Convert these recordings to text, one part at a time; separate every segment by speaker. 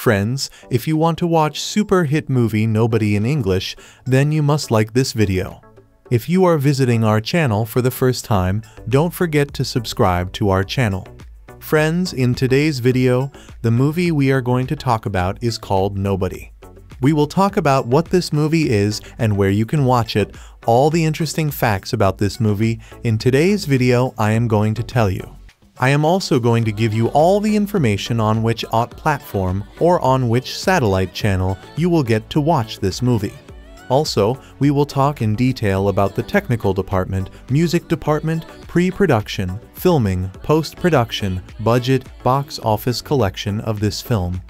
Speaker 1: Friends, if you want to watch super hit movie Nobody in English, then you must like this video. If you are visiting our channel for the first time, don't forget to subscribe to our channel. Friends, in today's video, the movie we are going to talk about is called Nobody. We will talk about what this movie is and where you can watch it, all the interesting facts about this movie. In today's video, I am going to tell you. I am also going to give you all the information on which OTT platform or on which satellite channel you will get to watch this movie. Also, we will talk in detail about the technical department, music department, pre-production, filming, post-production, budget, box office collection of this film.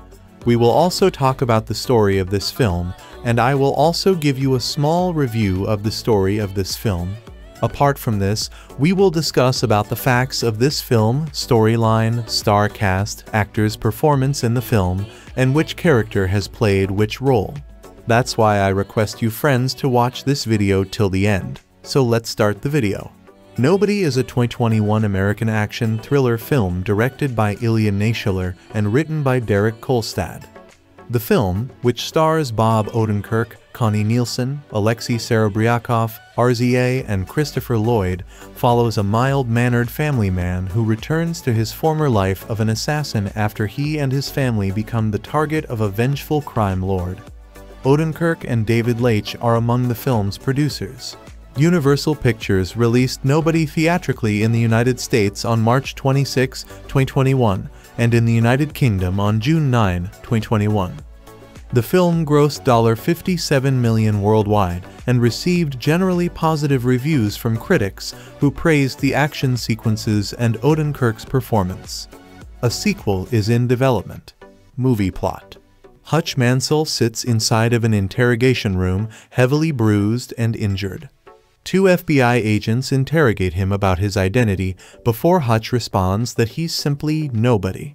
Speaker 1: We will also talk about the story of this film, and I will also give you a small review of the story of this film. Apart from this, we will discuss about the facts of this film, storyline, star cast, actors' performance in the film, and which character has played which role. That's why I request you friends to watch this video till the end. So let's start the video. Nobody is a 2021 American action thriller film directed by Ilya Naishuller and written by Derek Kolstad. The film, which stars Bob Odenkirk, Connie Nielsen, Alexei Serebryakov, RZA, and Christopher Lloyd, follows a mild-mannered family man who returns to his former life of an assassin after he and his family become the target of a vengeful crime lord. Odenkirk and David Leitch are among the film's producers. Universal Pictures released Nobody theatrically in the United States on March 26, 2021, and in the United Kingdom on June 9, 2021. The film grossed 57 million worldwide and received generally positive reviews from critics who praised the action sequences and Odenkirk's performance. A sequel is in development. Movie plot. Hutch Mansell sits inside of an interrogation room, heavily bruised and injured. Two FBI agents interrogate him about his identity before Hutch responds that he's simply nobody.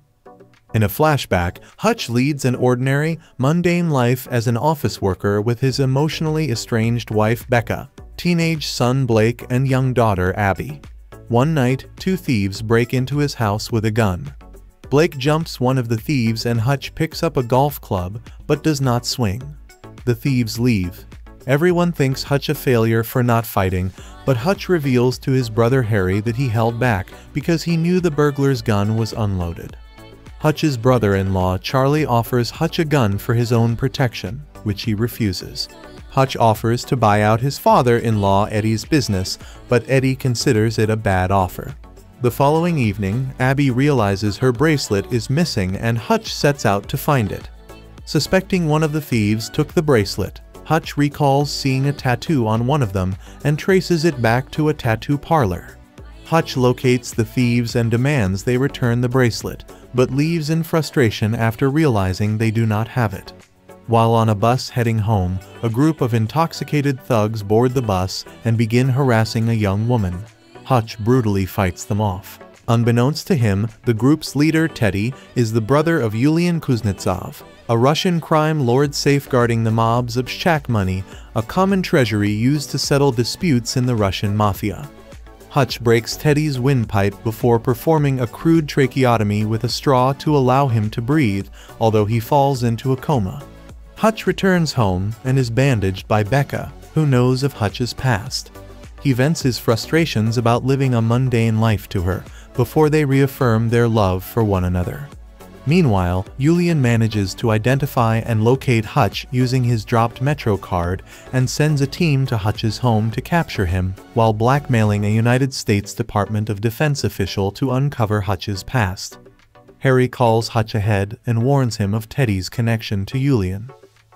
Speaker 1: In a flashback, Hutch leads an ordinary, mundane life as an office worker with his emotionally estranged wife Becca, teenage son Blake, and young daughter Abby. One night, two thieves break into his house with a gun. Blake jumps one of the thieves and Hutch picks up a golf club, but does not swing. The thieves leave. Everyone thinks Hutch a failure for not fighting, but Hutch reveals to his brother Harry that he held back because he knew the burglar's gun was unloaded. Hutch's brother-in-law Charlie offers Hutch a gun for his own protection, which he refuses. Hutch offers to buy out his father-in-law Eddie's business, but Eddie considers it a bad offer. The following evening, Abby realizes her bracelet is missing and Hutch sets out to find it. Suspecting one of the thieves took the bracelet, Hutch recalls seeing a tattoo on one of them and traces it back to a tattoo parlor. Hutch locates the thieves and demands they return the bracelet, but leaves in frustration after realizing they do not have it. While on a bus heading home, a group of intoxicated thugs board the bus and begin harassing a young woman. Hutch brutally fights them off. Unbeknownst to him, the group's leader, Teddy, is the brother of Yulian Kuznetsov, a Russian crime lord safeguarding the mob's Obshchak money, a common treasury used to settle disputes in the Russian mafia. Hutch breaks Teddy's windpipe before performing a crude tracheotomy with a straw to allow him to breathe, although he falls into a coma. Hutch returns home and is bandaged by Becca, who knows of Hutch's past. He vents his frustrations about living a mundane life to her, before they reaffirm their love for one another. Meanwhile, Yulian manages to identify and locate Hutch using his dropped Metro card and sends a team to Hutch's home to capture him, while blackmailing a United States Department of Defense official to uncover Hutch's past. Harry calls Hutch ahead and warns him of Teddy's connection to Yulian.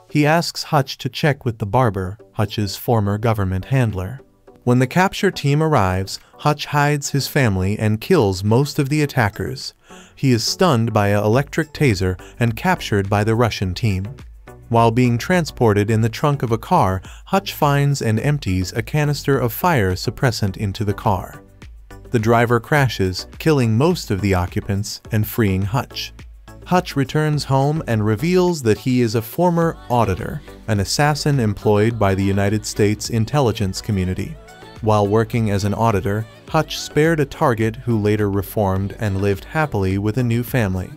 Speaker 1: He asks Hutch to check with the barber, Hutch's former government handler. When the capture team arrives, Hutch hides his family and kills most of the attackers. He is stunned by an electric taser and captured by the Russian team. While being transported in the trunk of a car, Hutch finds and empties a canister of fire suppressant into the car. The driver crashes, killing most of the occupants and freeing Hutch. Hutch returns home and reveals that he is a former auditor, an assassin employed by the United States intelligence community. While working as an auditor, Hutch spared a target who later reformed and lived happily with a new family.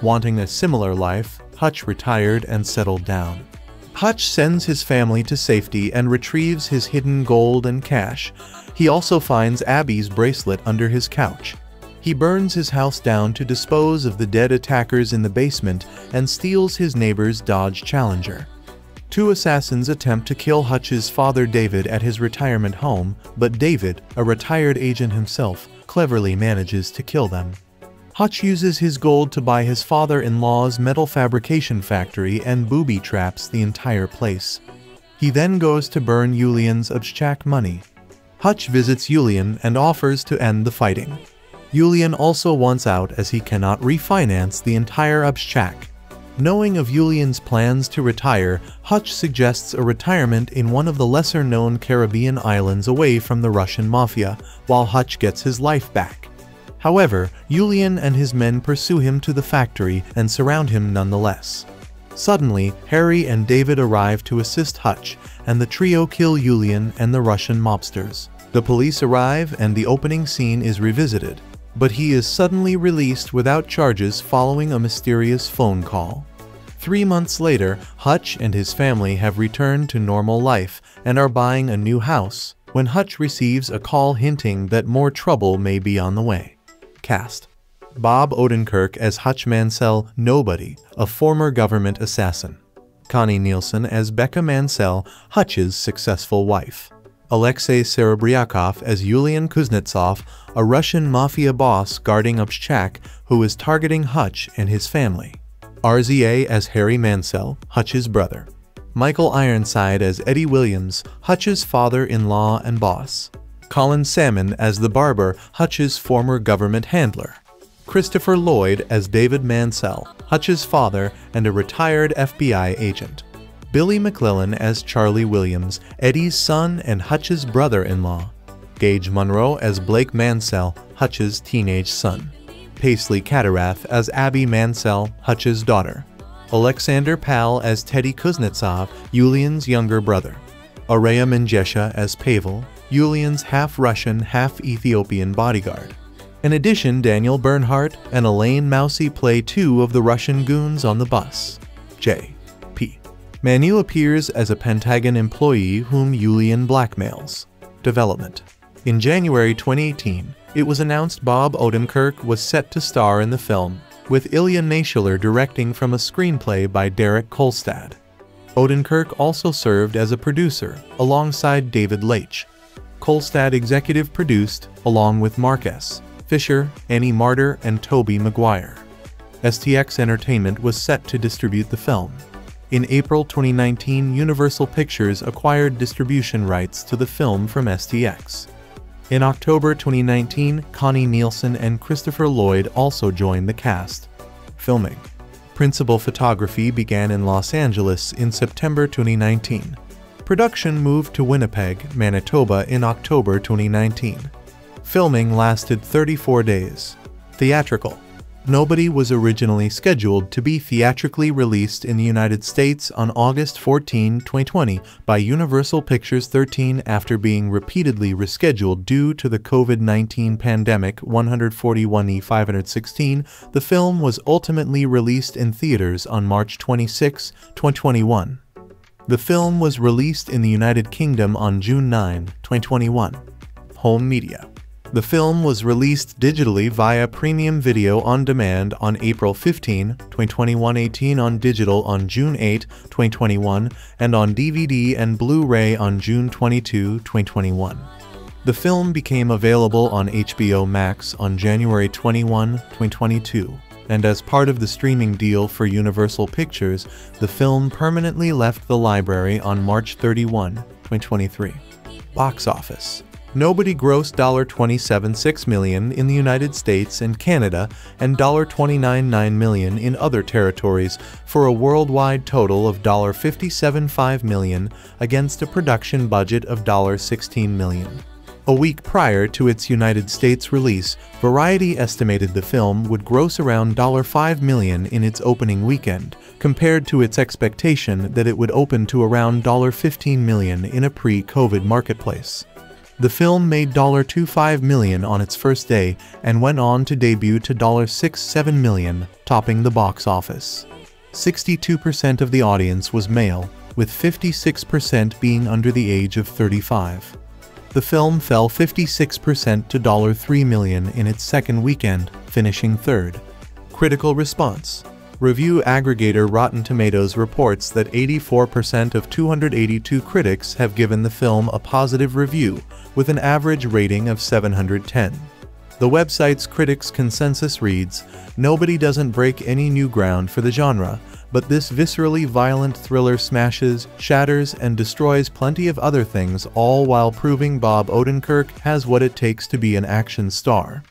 Speaker 1: Wanting a similar life, Hutch retired and settled down. Hutch sends his family to safety and retrieves his hidden gold and cash. He also finds Abby's bracelet under his couch. He burns his house down to dispose of the dead attackers in the basement and steals his neighbor's Dodge Challenger. Two assassins attempt to kill Hutch's father David at his retirement home, but David, a retired agent himself, cleverly manages to kill them. Hutch uses his gold to buy his father-in-law's metal fabrication factory and booby traps the entire place. He then goes to burn Yulian's Obshchak money. Hutch visits Yulian and offers to end the fighting. Yulian also wants out as he cannot refinance the entire Obshchak. Knowing of Yulian's plans to retire, Hutch suggests a retirement in one of the lesser-known Caribbean islands away from the Russian mafia, while Hutch gets his life back. However, Yulian and his men pursue him to the factory and surround him nonetheless. Suddenly, Harry and David arrive to assist Hutch, and the trio kill Yulian and the Russian mobsters. The police arrive and the opening scene is revisited, but he is suddenly released without charges following a mysterious phone call. Three months later, Hutch and his family have returned to normal life and are buying a new house, when Hutch receives a call hinting that more trouble may be on the way. Cast Bob Odenkirk as Hutch Mansell Nobody, a former government assassin. Connie Nielsen as Becca Mansell, Hutch's successful wife. Alexei Serebryakov as Yulian Kuznetsov, a Russian mafia boss guarding Obshchak who is targeting Hutch and his family. RZA as Harry Mansell, Hutch's brother. Michael Ironside as Eddie Williams, Hutch's father-in-law and boss. Colin Salmon as the barber, Hutch's former government handler. Christopher Lloyd as David Mansell, Hutch's father and a retired FBI agent. Billy MacLellan as Charlie Williams, Eddie's son and Hutch's brother-in-law. Gage Munroe as Blake Mansell, Hutch's teenage son. Paisley Cadorath as Abby Mansell, Hutch's daughter. Alexander Pal as Teddy Kuznetsov, Yulian's younger brother. Araya Mengesha as Pavel, Yulian's half-Russian, half-Ethiopian bodyguard. In addition, Daniel Bernhardt and Alain Moussi play two of the Russian goons on the bus. J. Manoux appears as a Pentagon employee whom Yulian blackmails. Development In January 2018, it was announced Bob Odenkirk was set to star in the film, with Ilya Naishuller directing from a screenplay by Derek Kolstad. Odenkirk also served as a producer, alongside David Leitch, Kolstad executive produced, along with Mark S. Fisher, Annie Marter, and Tobey Maguire. STX Entertainment was set to distribute the film. In April 2019, Universal Pictures acquired distribution rights to the film from STX. In October 2019, Connie Nielsen and Christopher Lloyd also joined the cast. Filming Principal photography began in Los Angeles in September 2019. Production moved to Winnipeg, Manitoba in October 2019. Filming lasted 34 days. Theatrical. Nobody was originally scheduled to be theatrically released in the United States on August 14, 2020 by Universal Pictures 13 after being repeatedly rescheduled due to the COVID-19 pandemic 141E516. The film was ultimately released in theaters on March 26, 2021. The film was released in the United Kingdom on June 9, 2021. Home Media. The film was released digitally via Premium Video on Demand on April 15, 2021 18 on digital on June 8, 2021, and on DVD and Blu-ray on June 22, 2021. The film became available on HBO Max on January 21, 2022 and as part of the streaming deal for Universal Pictures, the film permanently left the library on March 31, 2023. Box office. Nobody grossed $27.6 million in the United States and Canada and $29.9 million in other territories for a worldwide total of $57.5 million against a production budget of $16 million. A week prior to its United States release, Variety estimated the film would gross around 5 million in its opening weekend, compared to its expectation that it would open to around $15 million in a pre-COVID marketplace. The film made $25 million on its first day and went on to debut to $67 million, topping the box office. 62% of the audience was male, with 56% being under the age of 35. The film fell 56% to 3 million in its second weekend, finishing third. Critical response Review aggregator Rotten Tomatoes reports that 84% of 282 critics have given the film a positive review, with an average rating of 710. The website's critics' consensus reads, Nobody doesn't break any new ground for the genre, but this viscerally violent thriller smashes, shatters, and destroys plenty of other things all while proving Bob Odenkirk has what it takes to be an action star.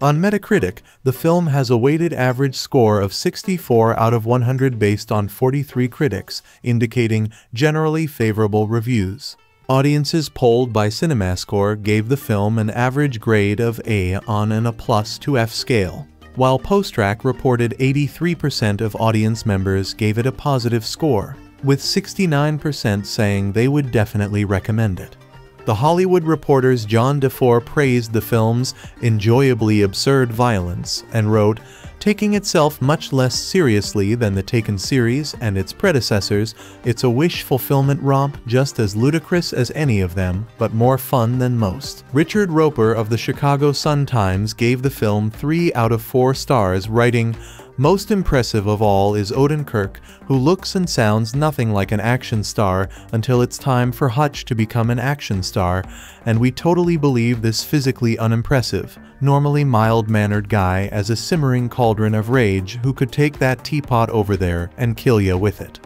Speaker 1: On Metacritic, the film has a weighted average score of 64 out of 100 based on 43 critics, indicating generally favorable reviews. Audiences polled by CinemaScore gave the film an average grade of A on an A plus to F scale, while PostTrak reported 83% of audience members gave it a positive score, with 69% saying they would definitely recommend it. The Hollywood Reporter's John DeFore praised the film's enjoyably absurd violence and wrote, Taking itself much less seriously than the Taken series and its predecessors, it's a wish fulfillment romp just as ludicrous as any of them, but more fun than most. Richard Roeper of the Chicago Sun-Times gave the film 3 out of 4 stars, writing, most impressive of all is Odenkirk, who looks and sounds nothing like an action star until it's time for Hutch to become an action star, and we totally believe this physically unimpressive, normally mild-mannered guy as a simmering cauldron of rage who could take that teapot over there and kill ya with it.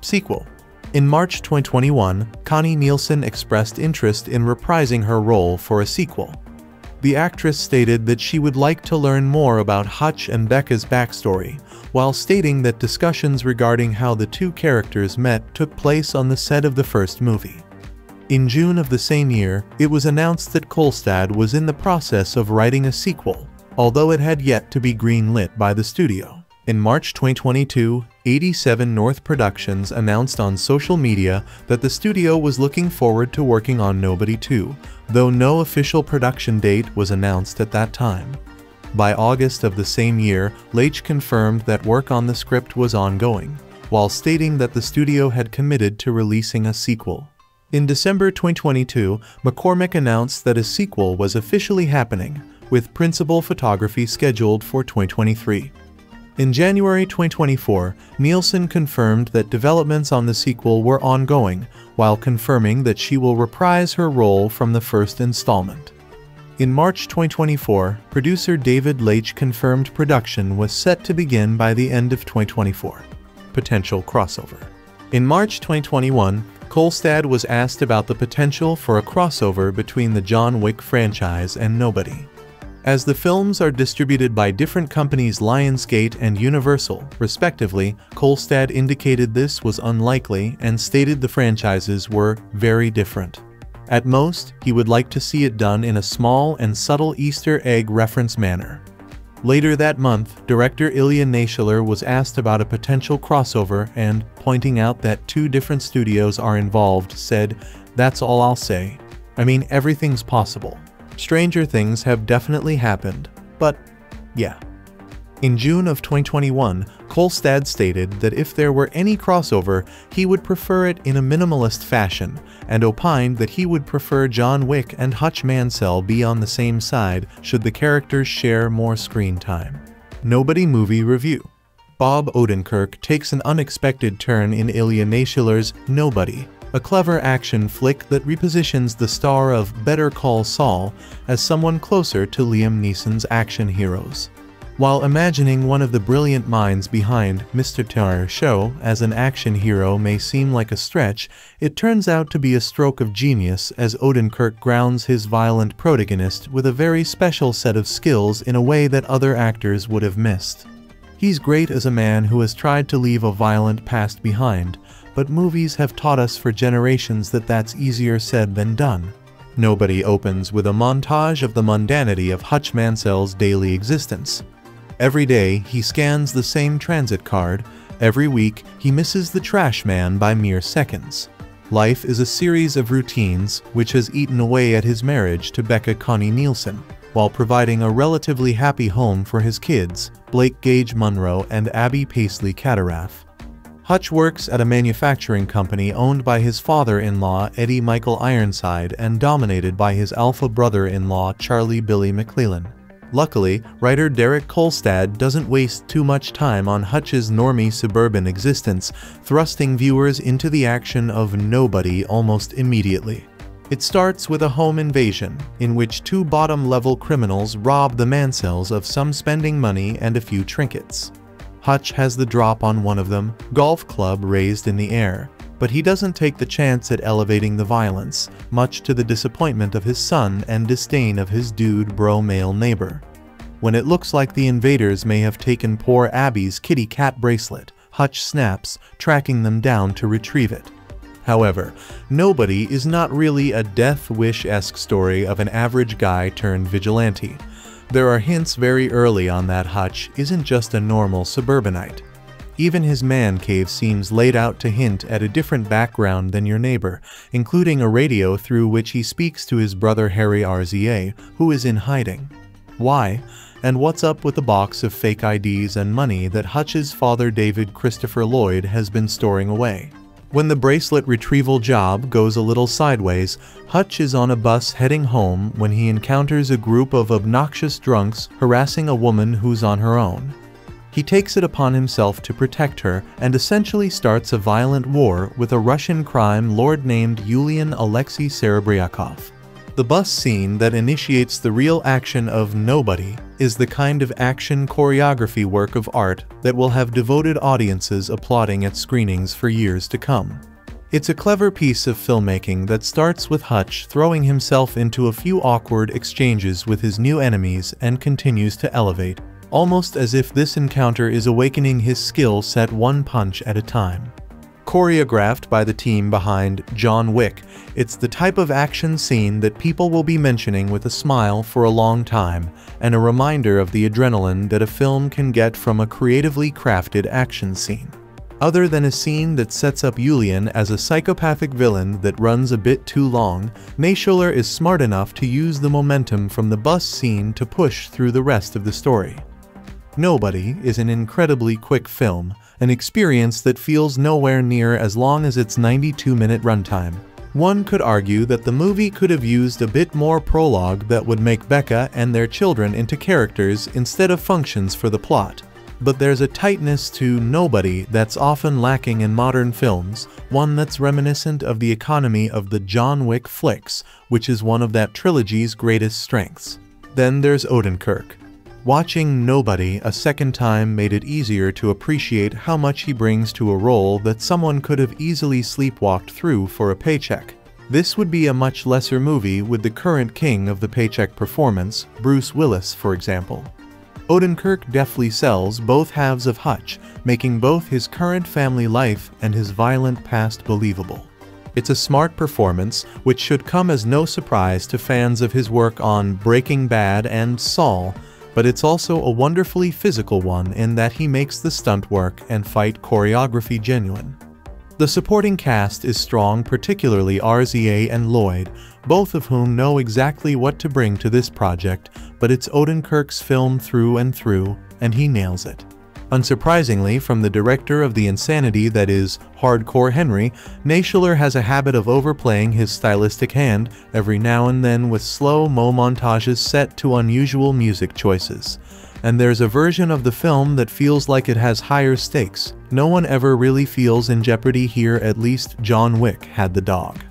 Speaker 1: Sequel in March 2021, Connie Nielsen expressed interest in reprising her role for a sequel the actress stated that she would like to learn more about Hutch and Becca's backstory, while stating that discussions regarding how the two characters met took place on the set of the first movie. In June of the same year, it was announced that Kolstad was in the process of writing a sequel, although it had yet to be greenlit by the studio. In March 2022, 87 North Productions announced on social media that the studio was looking forward to working on Nobody 2, though no official production date was announced at that time. By August of the same year, Leitch confirmed that work on the script was ongoing, while stating that the studio had committed to releasing a sequel. In December 2022, McCormick announced that a sequel was officially happening, with principal photography scheduled for 2023. In January 2024, Nielsen confirmed that developments on the sequel were ongoing, while confirming that she will reprise her role from the first installment. In March 2024, producer David Leitch confirmed production was set to begin by the end of 2024. Potential crossover. In March 2021, Kolstad was asked about the potential for a crossover between the John Wick franchise and Nobody. As the films are distributed by different companies Lionsgate and Universal, respectively, Kolstad indicated this was unlikely and stated the franchises were very different. At most, he would like to see it done in a small and subtle Easter egg reference manner. Later that month, director Ilya Naishuller was asked about a potential crossover and, pointing out that two different studios are involved, said, That's all I'll say. I mean, everything's possible. Stranger things have definitely happened, but yeah. In June of 2021, Kolstad stated that if there were any crossover, he would prefer it in a minimalist fashion, and opined that he would prefer John Wick and Hutch Mansell be on the same side should the characters share more screen time. Nobody Movie Review Bob Odenkirk takes an unexpected turn in Ilya Naishuller's Nobody, a clever action flick that repositions the star of Better Call Saul as someone closer to Liam Neeson's action heroes. While imagining one of the brilliant minds behind Mr. Tarr show as an action hero may seem like a stretch, it turns out to be a stroke of genius as Odenkirk grounds his violent protagonist with a very special set of skills in a way that other actors would have missed. He's great as a man who has tried to leave a violent past behind, but movies have taught us for generations that that's easier said than done. Nobody opens with a montage of the mundanity of Hutch Mansell's daily existence. Every day, he scans the same transit card. Every week, he misses the trash man by mere seconds. Life is a series of routines which has eaten away at his marriage to Becca Connie Nielsen, while providing a relatively happy home for his kids, Blake Gage Munroe and Abby Paisley Cadorath. Hutch works at a manufacturing company owned by his father-in-law Eddie Michael Ironside and dominated by his alpha brother-in-law Charlie Billy MacLellan. Luckily, writer Derek Kolstad doesn't waste too much time on Hutch's normie suburban existence, thrusting viewers into the action of Nobody almost immediately. It starts with a home invasion, in which two bottom-level criminals rob the Mansells of some spending money and a few trinkets. Hutch has the drop on one of them, golf club raised in the air, but he doesn't take the chance at elevating the violence, much to the disappointment of his son and disdain of his dude bro male neighbor. When it looks like the invaders may have taken poor Abby's kitty cat bracelet, Hutch snaps, tracking them down to retrieve it. However, Nobody is not really a Death Wish-esque story of an average guy turned vigilante. There are hints very early on that Hutch isn't just a normal suburbanite. Even his man cave seems laid out to hint at a different background than your neighbor, including a radio through which he speaks to his brother Harry RZA, who is in hiding. Why? And what's up with the box of fake IDs and money that Hutch's father David Christopher Lloyd has been storing away? When the bracelet retrieval job goes a little sideways, Hutch is on a bus heading home when he encounters a group of obnoxious drunks harassing a woman who's on her own. He takes it upon himself to protect her and essentially starts a violent war with a Russian crime lord named Yulian Alexei Serebryakov. The bus scene that initiates the real action of Nobody is the kind of action choreography work of art that will have devoted audiences applauding at screenings for years to come. It's a clever piece of filmmaking that starts with Hutch throwing himself into a few awkward exchanges with his new enemies and continues to elevate, almost as if this encounter is awakening his skill set one punch at a time choreographed by the team behind John Wick. It's the type of action scene that people will be mentioning with a smile for a long time, and a reminder of the adrenaline that a film can get from a creatively crafted action scene. Other than a scene that sets up Yulian as a psychopathic villain that runs a bit too long, Naishuller is smart enough to use the momentum from the bus scene to push through the rest of the story. Nobody is an incredibly quick film, an experience that feels nowhere near as long as its 92-minute runtime. One could argue that the movie could have used a bit more prologue that would make Becca and their children into characters instead of functions for the plot. But there's a tightness to nobody that's often lacking in modern films, one that's reminiscent of the economy of the John Wick flicks, which is one of that trilogy's greatest strengths. Then there's Odenkirk, Watching Nobody a second time made it easier to appreciate how much he brings to a role that someone could have easily sleepwalked through for a paycheck. This would be a much lesser movie with the current king of the paycheck performance, Bruce Willis, for example. Odenkirk deftly sells both halves of Hutch, making both his current family life and his violent past believable. It's a smart performance, which should come as no surprise to fans of his work on Breaking Bad and Saul, but it's also a wonderfully physical one in that he makes the stunt work and fight choreography genuine. The supporting cast is strong particularly RZA and Lloyd, both of whom know exactly what to bring to this project, but it's Odenkirk's film through and through, and he nails it. Unsurprisingly, from the director of the insanity that is Hardcore Henry, Naishuller has a habit of overplaying his stylistic hand every now and then with slow-mo montages set to unusual music choices. And there's a version of the film that feels like it has higher stakes. No one ever really feels in jeopardy here at least John Wick had the dog.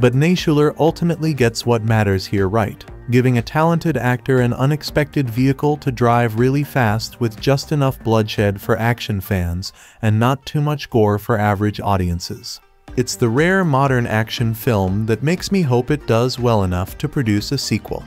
Speaker 1: But Naishuller ultimately gets what matters here right giving a talented actor an unexpected vehicle to drive really fast with just enough bloodshed for action fans and not too much gore for average audiences. It's the rare modern action film that makes me hope it does well enough to produce a sequel.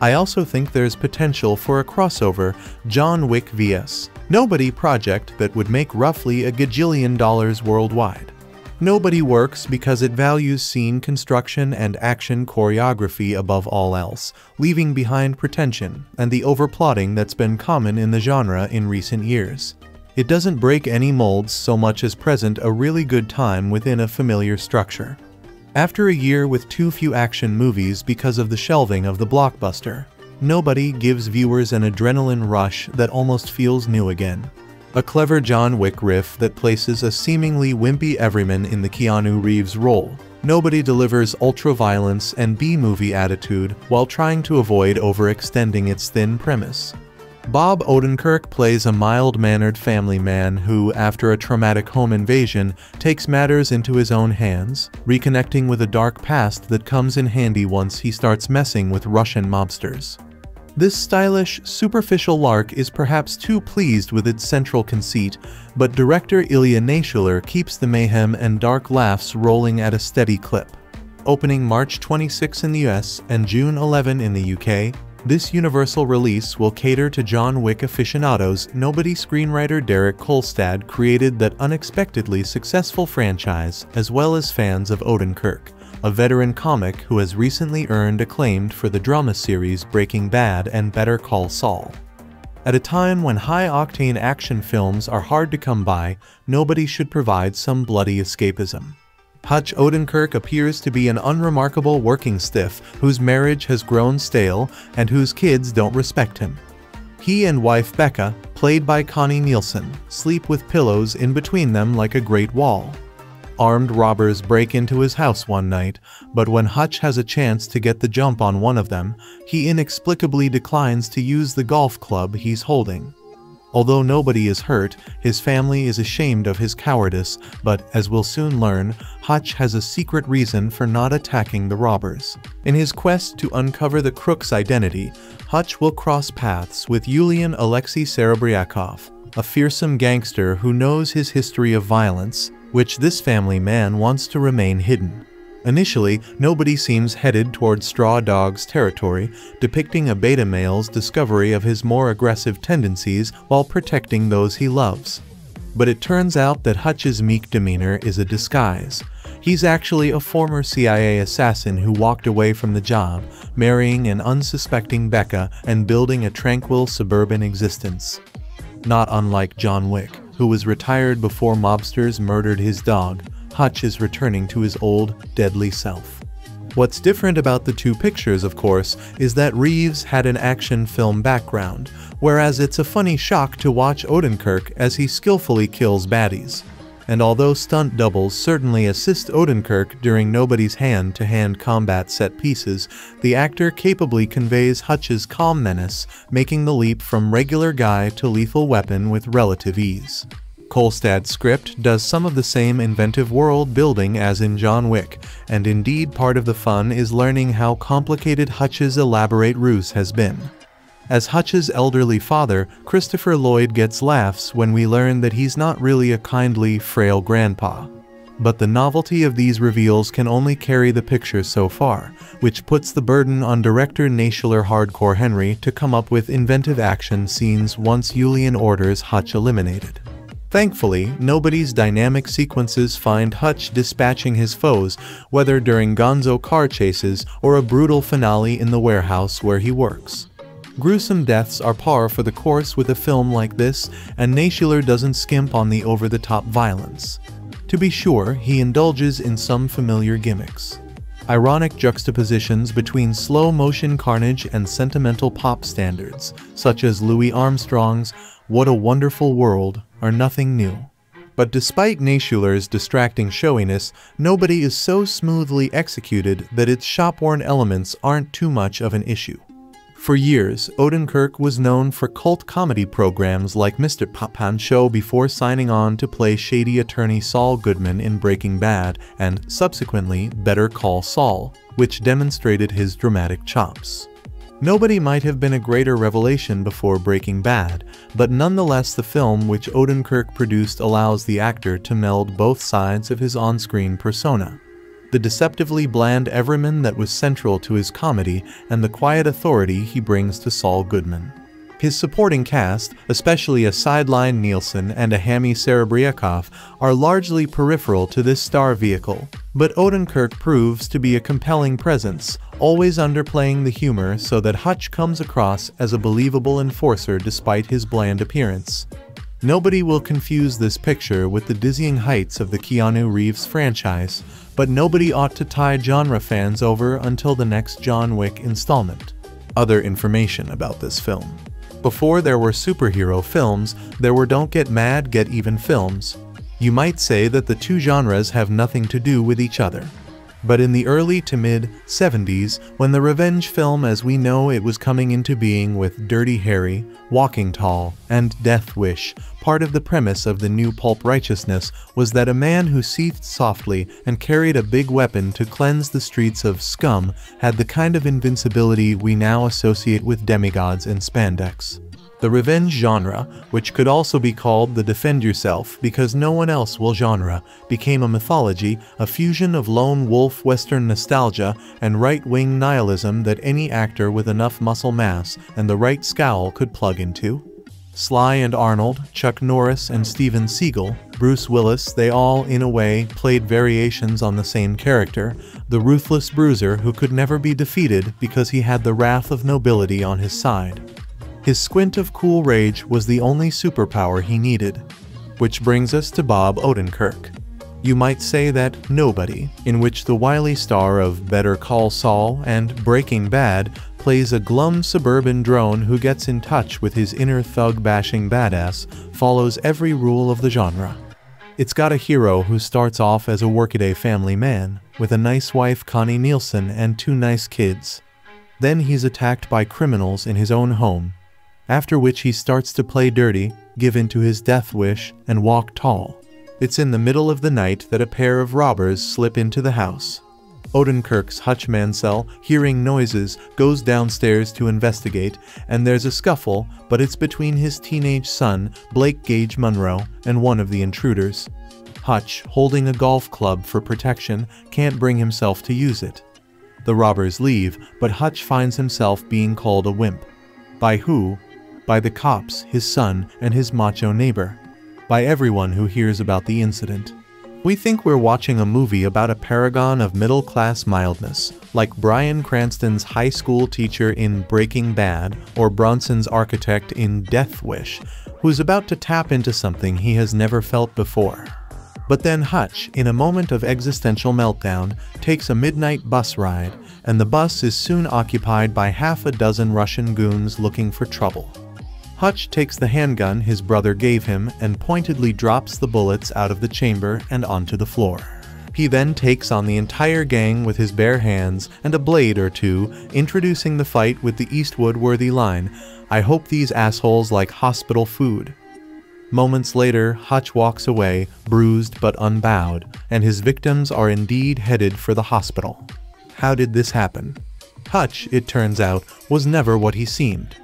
Speaker 1: I also think there's potential for a crossover John Wick vs. Nobody project that would make roughly a gajillion dollars worldwide. Nobody works because it values scene construction and action choreography above all else, leaving behind pretension and the overplotting that's been common in the genre in recent years. It doesn't break any molds so much as present a really good time within a familiar structure. After a year with too few action movies because of the shelving of the blockbuster, Nobody gives viewers an adrenaline rush that almost feels new again. A clever John Wick riff that places a seemingly wimpy everyman in the Keanu Reeves role. Nobody delivers ultra-violence and B-movie attitude while trying to avoid overextending its thin premise. Bob Odenkirk plays a mild-mannered family man who, after a traumatic home invasion, takes matters into his own hands, reconnecting with a dark past that comes in handy once he starts messing with Russian mobsters. This stylish, superficial lark is perhaps too pleased with its central conceit, but director Ilya Naishuller keeps the mayhem and dark laughs rolling at a steady clip. Opening March 26 in the US and June 11 in the UK, this universal release will cater to John Wick aficionados Nobody screenwriter Derek Kolstad created that unexpectedly successful franchise, as well as fans of Odenkirk a veteran comic who has recently earned acclaim for the drama series Breaking Bad and Better Call Saul. At a time when high-octane action films are hard to come by, nobody should provide some bloody escapism. Hutch Odenkirk appears to be an unremarkable working stiff whose marriage has grown stale and whose kids don't respect him. He and wife Becca, played by Connie Nielsen, sleep with pillows in between them like a great wall. Armed robbers break into his house one night, but when Hutch has a chance to get the jump on one of them, he inexplicably declines to use the golf club he's holding. Although nobody is hurt, his family is ashamed of his cowardice, but as we'll soon learn, Hutch has a secret reason for not attacking the robbers. In his quest to uncover the crook's identity, Hutch will cross paths with Yulian Alexei Serebryakov, a fearsome gangster who knows his history of violence, which this family man wants to remain hidden. Initially, nobody seems headed toward Straw Dog's territory, depicting a beta male's discovery of his more aggressive tendencies while protecting those he loves. But it turns out that Hutch's meek demeanor is a disguise. He's actually a former CIA assassin who walked away from the job, marrying an unsuspecting Becca and building a tranquil suburban existence. Not unlike John Wick who was retired before mobsters murdered his dog, Hutch is returning to his old, deadly self. What's different about the two pictures, of course, is that Reeves had an action film background, whereas it's a funny shock to watch Odenkirk as he skillfully kills baddies and although stunt doubles certainly assist Odenkirk during nobody's hand-to-hand combat set pieces, the actor capably conveys Hutch's calm menace, making the leap from regular guy to lethal weapon with relative ease. Kolstad's script does some of the same inventive world building as in John Wick, and indeed part of the fun is learning how complicated Hutch's elaborate ruse has been. As Hutch's elderly father, Christopher Lloyd gets laughs when we learn that he's not really a kindly, frail grandpa. But the novelty of these reveals can only carry the picture so far, which puts the burden on director Naishuller Hardcore Henry to come up with inventive action scenes once Yulian orders Hutch eliminated. Thankfully, nobody's dynamic sequences find Hutch dispatching his foes, whether during gonzo car chases or a brutal finale in the warehouse where he works. Gruesome deaths are par for the course with a film like this, and Naishuller doesn't skimp on the over-the-top violence. To be sure, he indulges in some familiar gimmicks. Ironic juxtapositions between slow-motion carnage and sentimental pop standards, such as Louis Armstrong's What a Wonderful World, are nothing new. But despite Naishuller's distracting showiness, nobody is so smoothly executed that its shop-worn elements aren't too much of an issue. For years, Odenkirk was known for cult comedy programs like Mr. Poppan Show before signing on to play shady attorney Saul Goodman in Breaking Bad and, subsequently, Better Call Saul, which demonstrated his dramatic chops. Nobody might have been a greater revelation before Breaking Bad, but nonetheless the film which Odenkirk produced allows the actor to meld both sides of his on-screen persona the deceptively bland everyman that was central to his comedy and the quiet authority he brings to Saul Goodman. His supporting cast, especially a sideline Nielsen and a hammy Serebryakov, are largely peripheral to this star vehicle, but Odenkirk proves to be a compelling presence, always underplaying the humor so that Hutch comes across as a believable enforcer despite his bland appearance. Nobody will confuse this picture with the dizzying heights of the Keanu Reeves franchise, but nobody ought to tie genre fans over until the next John Wick installment. Other information about this film. Before there were superhero films, there were Don't Get Mad, Get Even films. You might say that the two genres have nothing to do with each other. But in the early to mid 70s, when the revenge film as we know it was coming into being with Dirty Harry, Walking Tall, and Death Wish, part of the premise of the new pulp righteousness was that a man who seethed softly and carried a big weapon to cleanse the streets of scum had the kind of invincibility we now associate with demigods and spandex. The revenge genre, which could also be called the defend yourself because no one else will genre, became a mythology, a fusion of lone wolf western nostalgia and right-wing nihilism that any actor with enough muscle mass and the right scowl could plug into. Sly and Arnold, Chuck Norris and Steven Seagal, Bruce Willis, they all, in a way, played variations on the same character, the ruthless bruiser who could never be defeated because he had the wrath of nobility on his side. His squint of cool rage was the only superpower he needed. Which brings us to Bob Odenkirk. You might say that Nobody, in which the wily star of Better Call Saul and Breaking Bad plays a glum suburban drone who gets in touch with his inner thug-bashing badass, follows every rule of the genre. It's got a hero who starts off as a workaday family man, with a nice wife Connie Nielsen and two nice kids. Then he's attacked by criminals in his own home, after which he starts to play dirty, give in to his death wish, and walk tall. It's in the middle of the night that a pair of robbers slip into the house. Odenkirk's Hutch Mansell, hearing noises, goes downstairs to investigate, and there's a scuffle, but it's between his teenage son, Blake Gage Munroe, and one of the intruders. Hutch, holding a golf club for protection, can't bring himself to use it. The robbers leave, but Hutch finds himself being called a wimp. By who? By the cops, his son, and his macho neighbor, by everyone who hears about the incident. We think we're watching a movie about a paragon of middle-class mildness, like Bryan Cranston's high school teacher in Breaking Bad or Bronson's architect in Death Wish, who's about to tap into something he has never felt before. But then Hutch, in a moment of existential meltdown, takes a midnight bus ride, and the bus is soon occupied by half a dozen Russian goons looking for trouble. Hutch takes the handgun his brother gave him and pointedly drops the bullets out of the chamber and onto the floor. He then takes on the entire gang with his bare hands and a blade or two, introducing the fight with the Eastwood-worthy line, I hope these assholes like hospital food. Moments later, Hutch walks away, bruised but unbowed, and his victims are indeed headed for the hospital. How did this happen? Hutch, it turns out, was never what he seemed.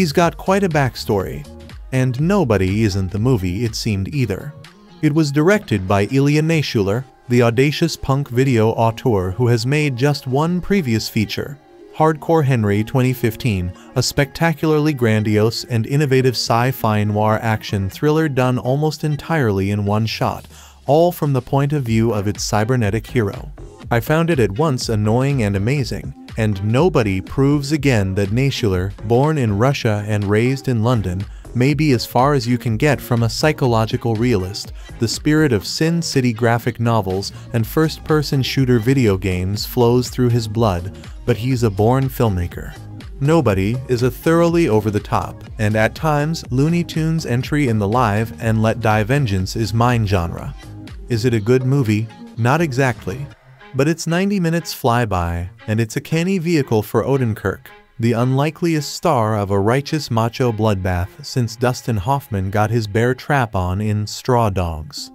Speaker 1: He's got quite a backstory, and Nobody isn't the movie it seemed either. It was directed by Ilya Naishuller, the audacious punk video auteur who has made just one previous feature, Hardcore Henry 2015, a spectacularly grandiose and innovative sci-fi noir action thriller done almost entirely in one shot, all from the point of view of its cybernetic hero. I found it at once annoying and amazing, and nobody proves again that Naishuller, born in Russia and raised in London, may be as far as you can get from a psychological realist. The spirit of Sin City graphic novels and first-person shooter video games flows through his blood, but he's a born filmmaker. Nobody is a thoroughly over-the-top, and at times, Looney Tunes entry in the live and let die vengeance is mine genre. Is it a good movie? Not exactly. But its 90 minutes fly by, and it's a canny vehicle for Odenkirk, the unlikeliest star of a righteous macho bloodbath since Dustin Hoffman got his bear trap on in Straw Dogs.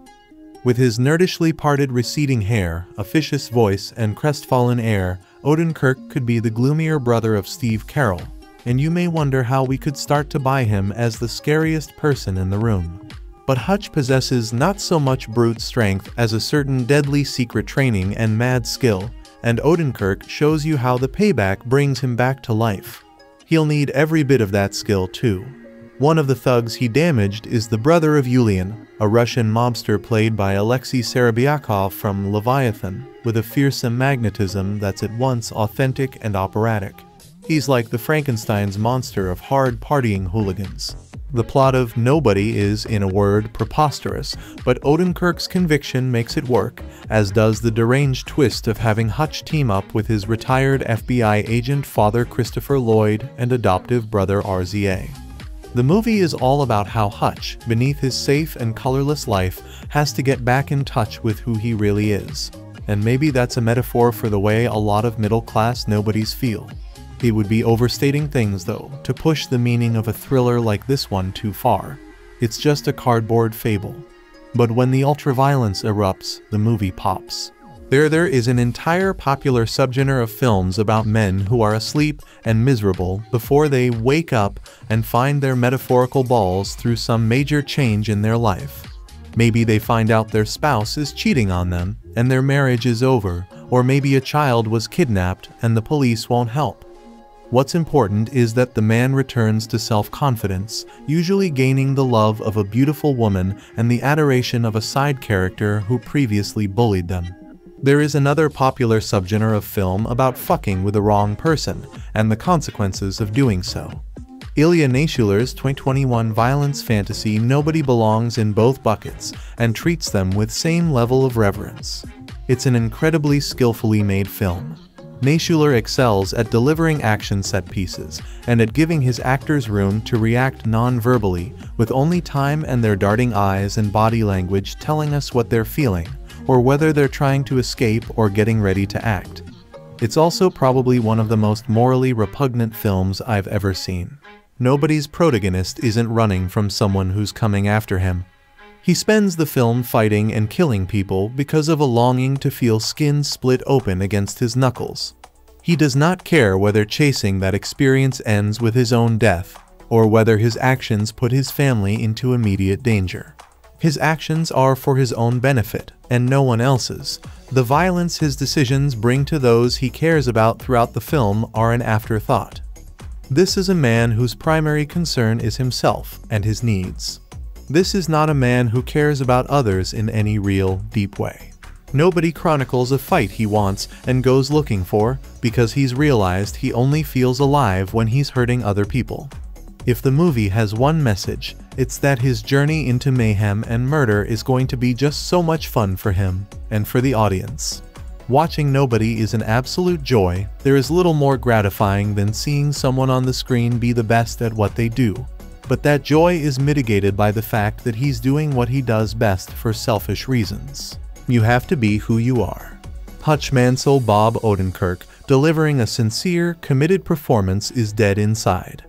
Speaker 1: With his nerdishly parted receding hair, officious voice, and crestfallen air, Odenkirk could be the gloomier brother of Steve Carell, and you may wonder how we could start to buy him as the scariest person in the room but Hutch possesses not so much brute strength as a certain deadly secret training and mad skill, and Odenkirk shows you how the payback brings him back to life. He'll need every bit of that skill too. One of the thugs he damaged is the brother of Yulian, a Russian mobster played by Alexei Serebryakov from Leviathan, with a fearsome magnetism that's at once authentic and operatic. He's like the Frankenstein's monster of hard partying hooligans. The plot of Nobody is, in a word, preposterous, but Odenkirk's conviction makes it work, as does the deranged twist of having Hutch team up with his retired FBI agent father Christopher Lloyd and adoptive brother RZA. The movie is all about how Hutch, beneath his safe and colorless life, has to get back in touch with who he really is. And maybe that's a metaphor for the way a lot of middle-class nobodies feel. He would be overstating things, though, to push the meaning of a thriller like this one too far. It's just a cardboard fable. But when the ultraviolence erupts, the movie pops. There there is an entire popular subgenre of films about men who are asleep and miserable before they wake up and find their metaphorical balls through some major change in their life. Maybe they find out their spouse is cheating on them and their marriage is over, or maybe a child was kidnapped and the police won't help. What's important is that the man returns to self-confidence, usually gaining the love of a beautiful woman and the adoration of a side character who previously bullied them. There is another popular subgenre of film about fucking with the wrong person, and the consequences of doing so. Ilya Naishuller's 2021 violence fantasy Nobody belongs in both buckets and treats them with same level of reverence. It's an incredibly skillfully made film. Naishuller excels at delivering action set pieces and at giving his actors room to react non-verbally, with only time and their darting eyes and body language telling us what they're feeling, or whether they're trying to escape or getting ready to act. It's also probably one of the most morally repugnant films I've ever seen. Nobody's protagonist isn't running from someone who's coming after him. He spends the film fighting and killing people because of a longing to feel skin split open against his knuckles. He does not care whether chasing that experience ends with his own death, or whether his actions put his family into immediate danger. His actions are for his own benefit, and no one else's. The violence his decisions bring to those he cares about throughout the film are an afterthought. This is a man whose primary concern is himself and his needs. This is not a man who cares about others in any real, deep way. Nobody chronicles a fight he wants and goes looking for because he's realized he only feels alive when he's hurting other people. If the movie has one message, it's that his journey into mayhem and murder is going to be just so much fun for him and for the audience. Watching Nobody is an absolute joy. There is little more gratifying than seeing someone on the screen be the best at what they do but that joy is mitigated by the fact that he's doing what he does best for selfish reasons. You have to be who you are. Hutch Mansell Bob Odenkirk, delivering a sincere, committed performance is dead inside.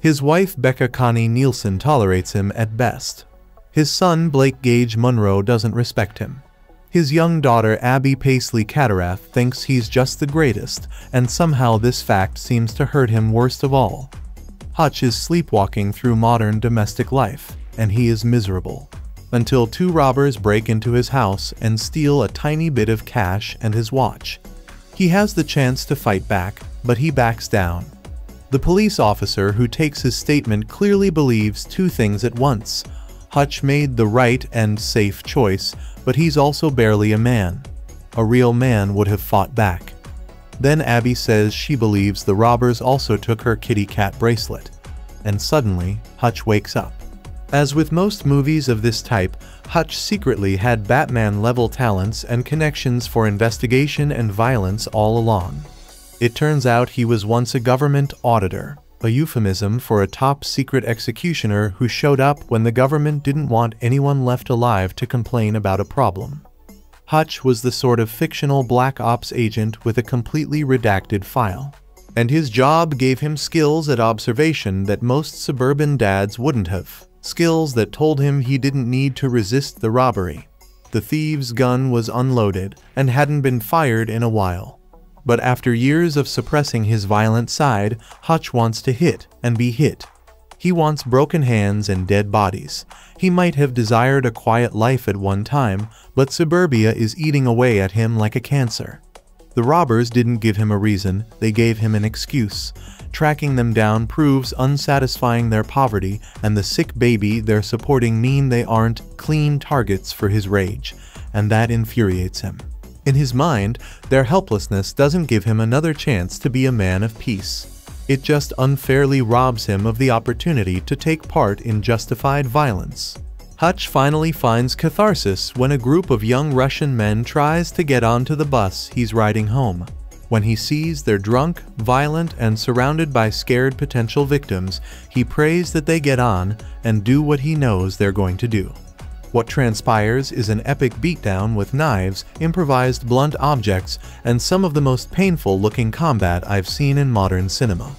Speaker 1: His wife Becca Connie Nielsen tolerates him at best. His son Blake Gage Munroe doesn't respect him. His young daughter Abby Paisley Cadorath thinks he's just the greatest, and somehow this fact seems to hurt him worst of all. Hutch is sleepwalking through modern domestic life, and he is miserable. Until two robbers break into his house and steal a tiny bit of cash and his watch. He has the chance to fight back, but he backs down. The police officer who takes his statement clearly believes two things at once. Hutch made the right and safe choice, but he's also barely a man. A real man would have fought back. Then Abby says she believes the robbers also took her kitty cat bracelet. And suddenly, Hutch wakes up. As with most movies of this type, Hutch secretly had Batman-level talents and connections for investigation and violence all along. It turns out he was once a government auditor, a euphemism for a top-secret executioner who showed up when the government didn't want anyone left alive to complain about a problem. Hutch was the sort of fictional Black Ops agent with a completely redacted file. And his job gave him skills at observation that most suburban dads wouldn't have. Skills that told him he didn't need to resist the robbery. The thief's gun was unloaded and hadn't been fired in a while. But after years of suppressing his violent side, Hutch wants to hit and be hit. He wants broken hands and dead bodies. He might have desired a quiet life at one time, but suburbia is eating away at him like a cancer. The robbers didn't give him a reason, they gave him an excuse. Tracking them down proves unsatisfying their poverty, and the sick baby they're supporting mean they aren't clean targets for his rage, and that infuriates him. In his mind, their helplessness doesn't give him another chance to be a man of peace. It just unfairly robs him of the opportunity to take part in justified violence. Hutch finally finds catharsis when a group of young Russian men tries to get onto the bus he's riding home. When he sees they're drunk, violent, and surrounded by scared potential victims, he prays that they get on and do what he knows they're going to do. What transpires is an epic beatdown with knives, improvised blunt objects, and some of the most painful-looking combat I've seen in modern cinema.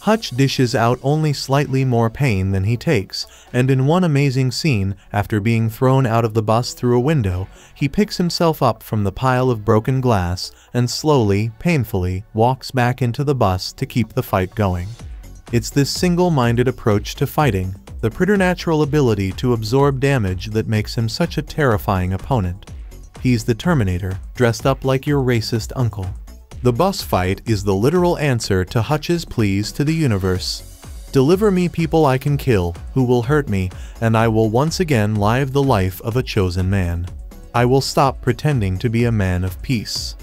Speaker 1: Hutch dishes out only slightly more pain than he takes, and in one amazing scene, after being thrown out of the bus through a window, he picks himself up from the pile of broken glass and slowly, painfully, walks back into the bus to keep the fight going. It's this single-minded approach to fighting, the preternatural ability to absorb damage that makes him such a terrifying opponent. He's the Terminator, dressed up like your racist uncle. The bus fight is the literal answer to Hutch's pleas to the universe. Deliver me people I can kill, who will hurt me, and I will once again live the life of a chosen man. I will stop pretending to be a man of peace.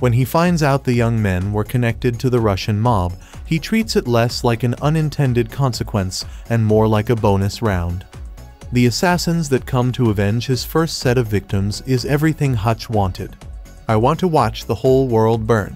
Speaker 1: When he finds out the young men were connected to the Russian mob, he treats it less like an unintended consequence and more like a bonus round. The assassins that come to avenge his first set of victims is everything Hutch wanted. I want to watch the whole world burn.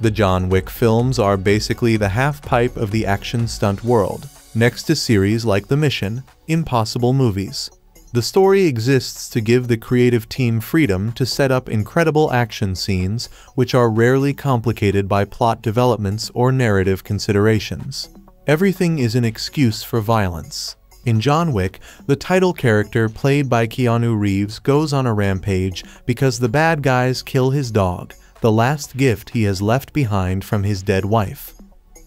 Speaker 1: The John Wick films are basically the half-pipe of the action stunt world, next to series like The Mission, Impossible movies. The story exists to give the creative team freedom to set up incredible action scenes which are rarely complicated by plot developments or narrative considerations. Everything is an excuse for violence. In John Wick, the title character played by Keanu Reeves goes on a rampage because the bad guys kill his dog, the last gift he has left behind from his dead wife.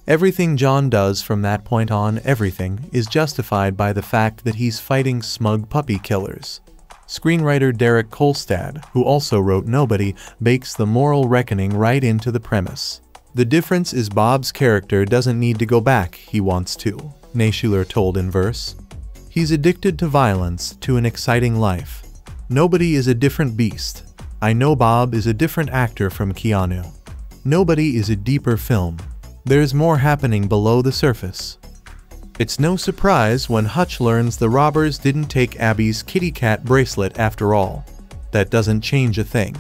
Speaker 1: Everything John does from that point on, everything, is justified by the fact that he's fighting smug puppy killers. Screenwriter Derek Kolstad, who also wrote Nobody, bakes the moral reckoning right into the premise. The difference is Bob's character doesn't need to go back, he wants to, Naishuller told Inverse. He's addicted to violence, to an exciting life. Nobody is a different beast. I know Bob is a different actor from Keanu. Nobody is a deeper film. There's more happening below the surface. It's no surprise when Hutch learns the robbers didn't take Abby's kitty cat bracelet after all. That doesn't change a thing.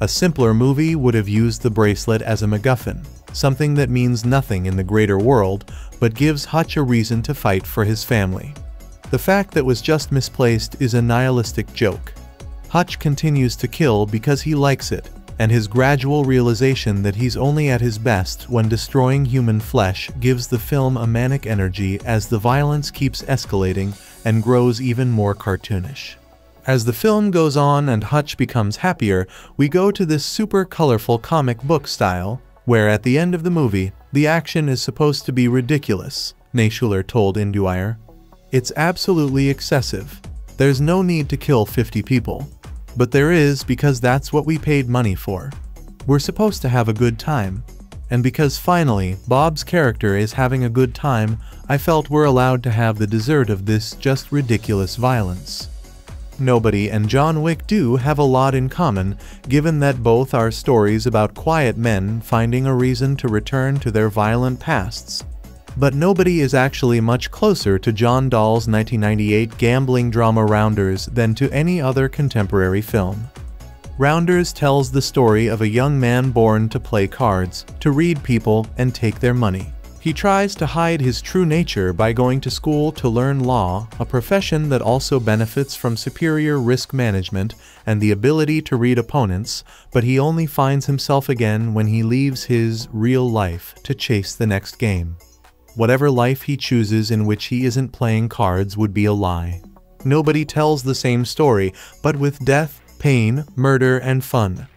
Speaker 1: A simpler movie would have used the bracelet as a MacGuffin, something that means nothing in the greater world, but gives Hutch a reason to fight for his family. The fact that was just misplaced is a nihilistic joke. Hutch continues to kill because he likes it, and his gradual realization that he's only at his best when destroying human flesh gives the film a manic energy as the violence keeps escalating and grows even more cartoonish. As the film goes on and Hutch becomes happier, we go to this super colorful comic book style, where at the end of the movie, the action is supposed to be ridiculous, Naishuller told IndieWire. It's absolutely excessive. There's no need to kill 50 people. But there is because that's what we paid money for. We're supposed to have a good time. And because finally, Bob's character is having a good time, I felt we're allowed to have the dessert of this just ridiculous violence. Nobody and John Wick do have a lot in common, given that both are stories about quiet men finding a reason to return to their violent pasts but nobody is actually much closer to John Dahl's 1998 gambling drama Rounders than to any other contemporary film. Rounders tells the story of a young man born to play cards, to read people, and take their money. He tries to hide his true nature by going to school to learn law, a profession that also benefits from superior risk management and the ability to read opponents, but he only finds himself again when he leaves his real life to chase the next game. Whatever life he chooses in which he isn't playing cards would be a lie. Nobody tells the same story, but with death, pain, murder, and fun.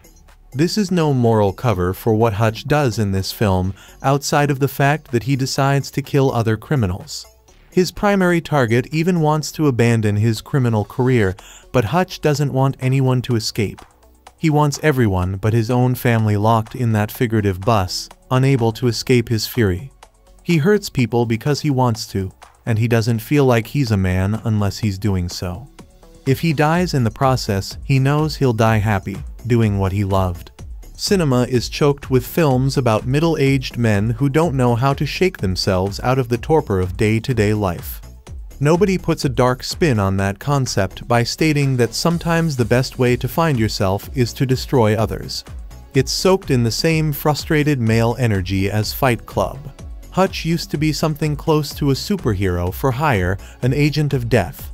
Speaker 1: This is no moral cover for what Hutch does in this film, outside of the fact that he decides to kill other criminals. His primary target even wants to abandon his criminal career, but Hutch doesn't want anyone to escape. He wants everyone but his own family locked in that figurative bus, unable to escape his fury. He hurts people because he wants to, and he doesn't feel like he's a man unless he's doing so. If he dies in the process, he knows he'll die happy, doing what he loved. Cinema is choked with films about middle-aged men who don't know how to shake themselves out of the torpor of day-to-day life. Nobody puts a dark spin on that concept by stating that sometimes the best way to find yourself is to destroy others. It's soaked in the same frustrated male energy as Fight Club. Hutch used to be something close to a superhero for hire, an agent of death.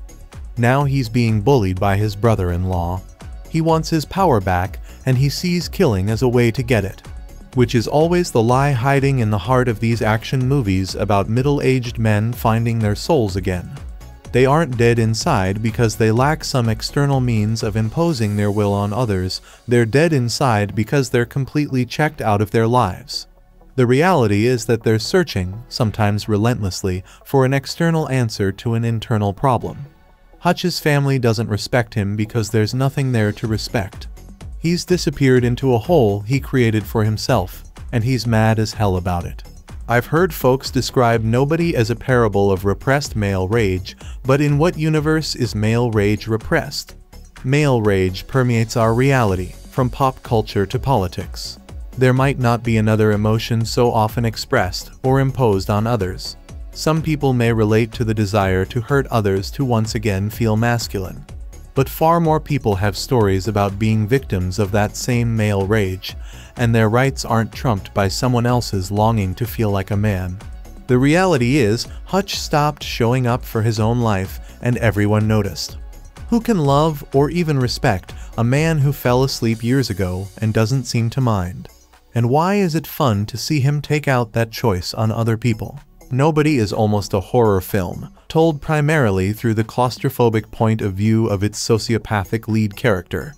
Speaker 1: Now he's being bullied by his brother-in-law. He wants his power back, and he sees killing as a way to get it. Which is always the lie hiding in the heart of these action movies about middle-aged men finding their souls again. They aren't dead inside because they lack some external means of imposing their will on others, they're dead inside because they're completely checked out of their lives. The reality is that they're searching, sometimes relentlessly, for an external answer to an internal problem. Hutch's family doesn't respect him because there's nothing there to respect. He's disappeared into a hole he created for himself, and he's mad as hell about it. I've heard folks describe nobody as a parable of repressed male rage, but in what universe is male rage repressed? Male rage permeates our reality, from pop culture to politics. There might not be another emotion so often expressed or imposed on others. Some people may relate to the desire to hurt others to once again feel masculine. But far more people have stories about being victims of that same male rage, and their rights aren't trumped by someone else's longing to feel like a man. The reality is, Hutch stopped showing up for his own life, and everyone noticed. Who can love or even respect a man who fell asleep years ago and doesn't seem to mind? And why is it fun to see him take out that choice on other people? Nobody is almost a horror film, told primarily through the claustrophobic point of view of its sociopathic lead character.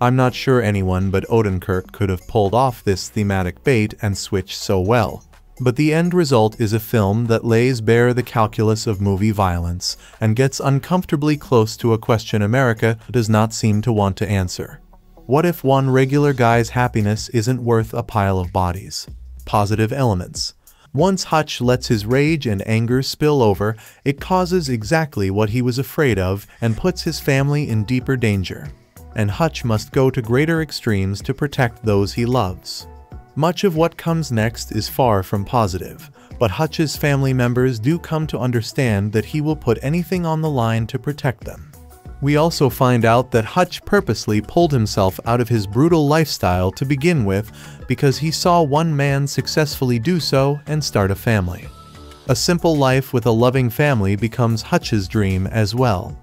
Speaker 1: I'm not sure anyone but Odenkirk could have pulled off this thematic bait and switch so well. But the end result is a film that lays bare the calculus of movie violence and gets uncomfortably close to a question America does not seem to want to answer. What if one regular guy's happiness isn't worth a pile of bodies? Positive elements. Once Hutch lets his rage and anger spill over, it causes exactly what he was afraid of and puts his family in deeper danger and Hutch must go to greater extremes to protect those he loves. Much of what comes next is far from positive, but Hutch's family members do come to understand that he will put anything on the line to protect them. We also find out that Hutch purposely pulled himself out of his brutal lifestyle to begin with because he saw one man successfully do so and start a family. A simple life with a loving family becomes Hutch's dream as well.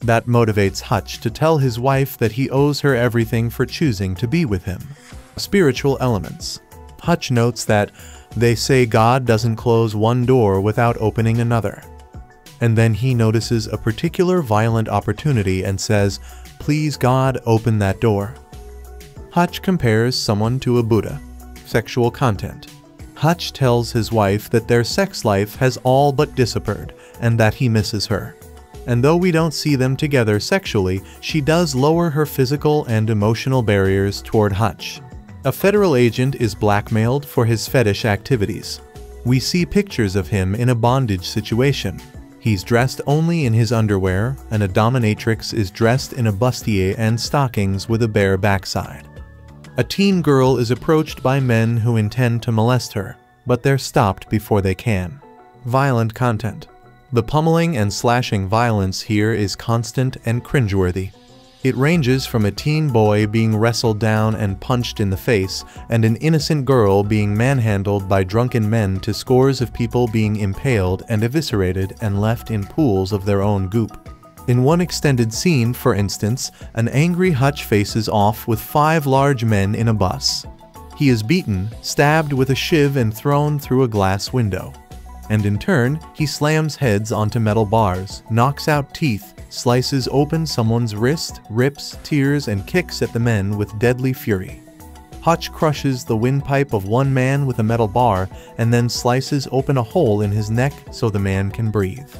Speaker 1: That motivates Hutch to tell his wife that he owes her everything for choosing to be with him. Spiritual elements. Hutch notes that they say God doesn't close one door without opening another. And then he notices a particular violent opportunity and says, Please God, open that door. Hutch compares someone to a Buddha. Sexual content. Hutch tells his wife that their sex life has all but disappeared and that he misses her and though we don't see them together sexually, she does lower her physical and emotional barriers toward Hutch. A federal agent is blackmailed for his fetish activities. We see pictures of him in a bondage situation. He's dressed only in his underwear, and a dominatrix is dressed in a bustier and stockings with a bare backside. A teen girl is approached by men who intend to molest her, but they're stopped before they can. Violent content. The pummeling and slashing violence here is constant and cringeworthy. It ranges from a teen boy being wrestled down and punched in the face, and an innocent girl being manhandled by drunken men to scores of people being impaled and eviscerated and left in pools of their own goop. In one extended scene, for instance, an angry Hutch faces off with five large men in a bus. He is beaten, stabbed with a shiv and thrown through a glass window and in turn, he slams heads onto metal bars, knocks out teeth, slices open someone's wrist, rips, tears, and kicks at the men with deadly fury. Hutch crushes the windpipe of one man with a metal bar and then slices open a hole in his neck so the man can breathe.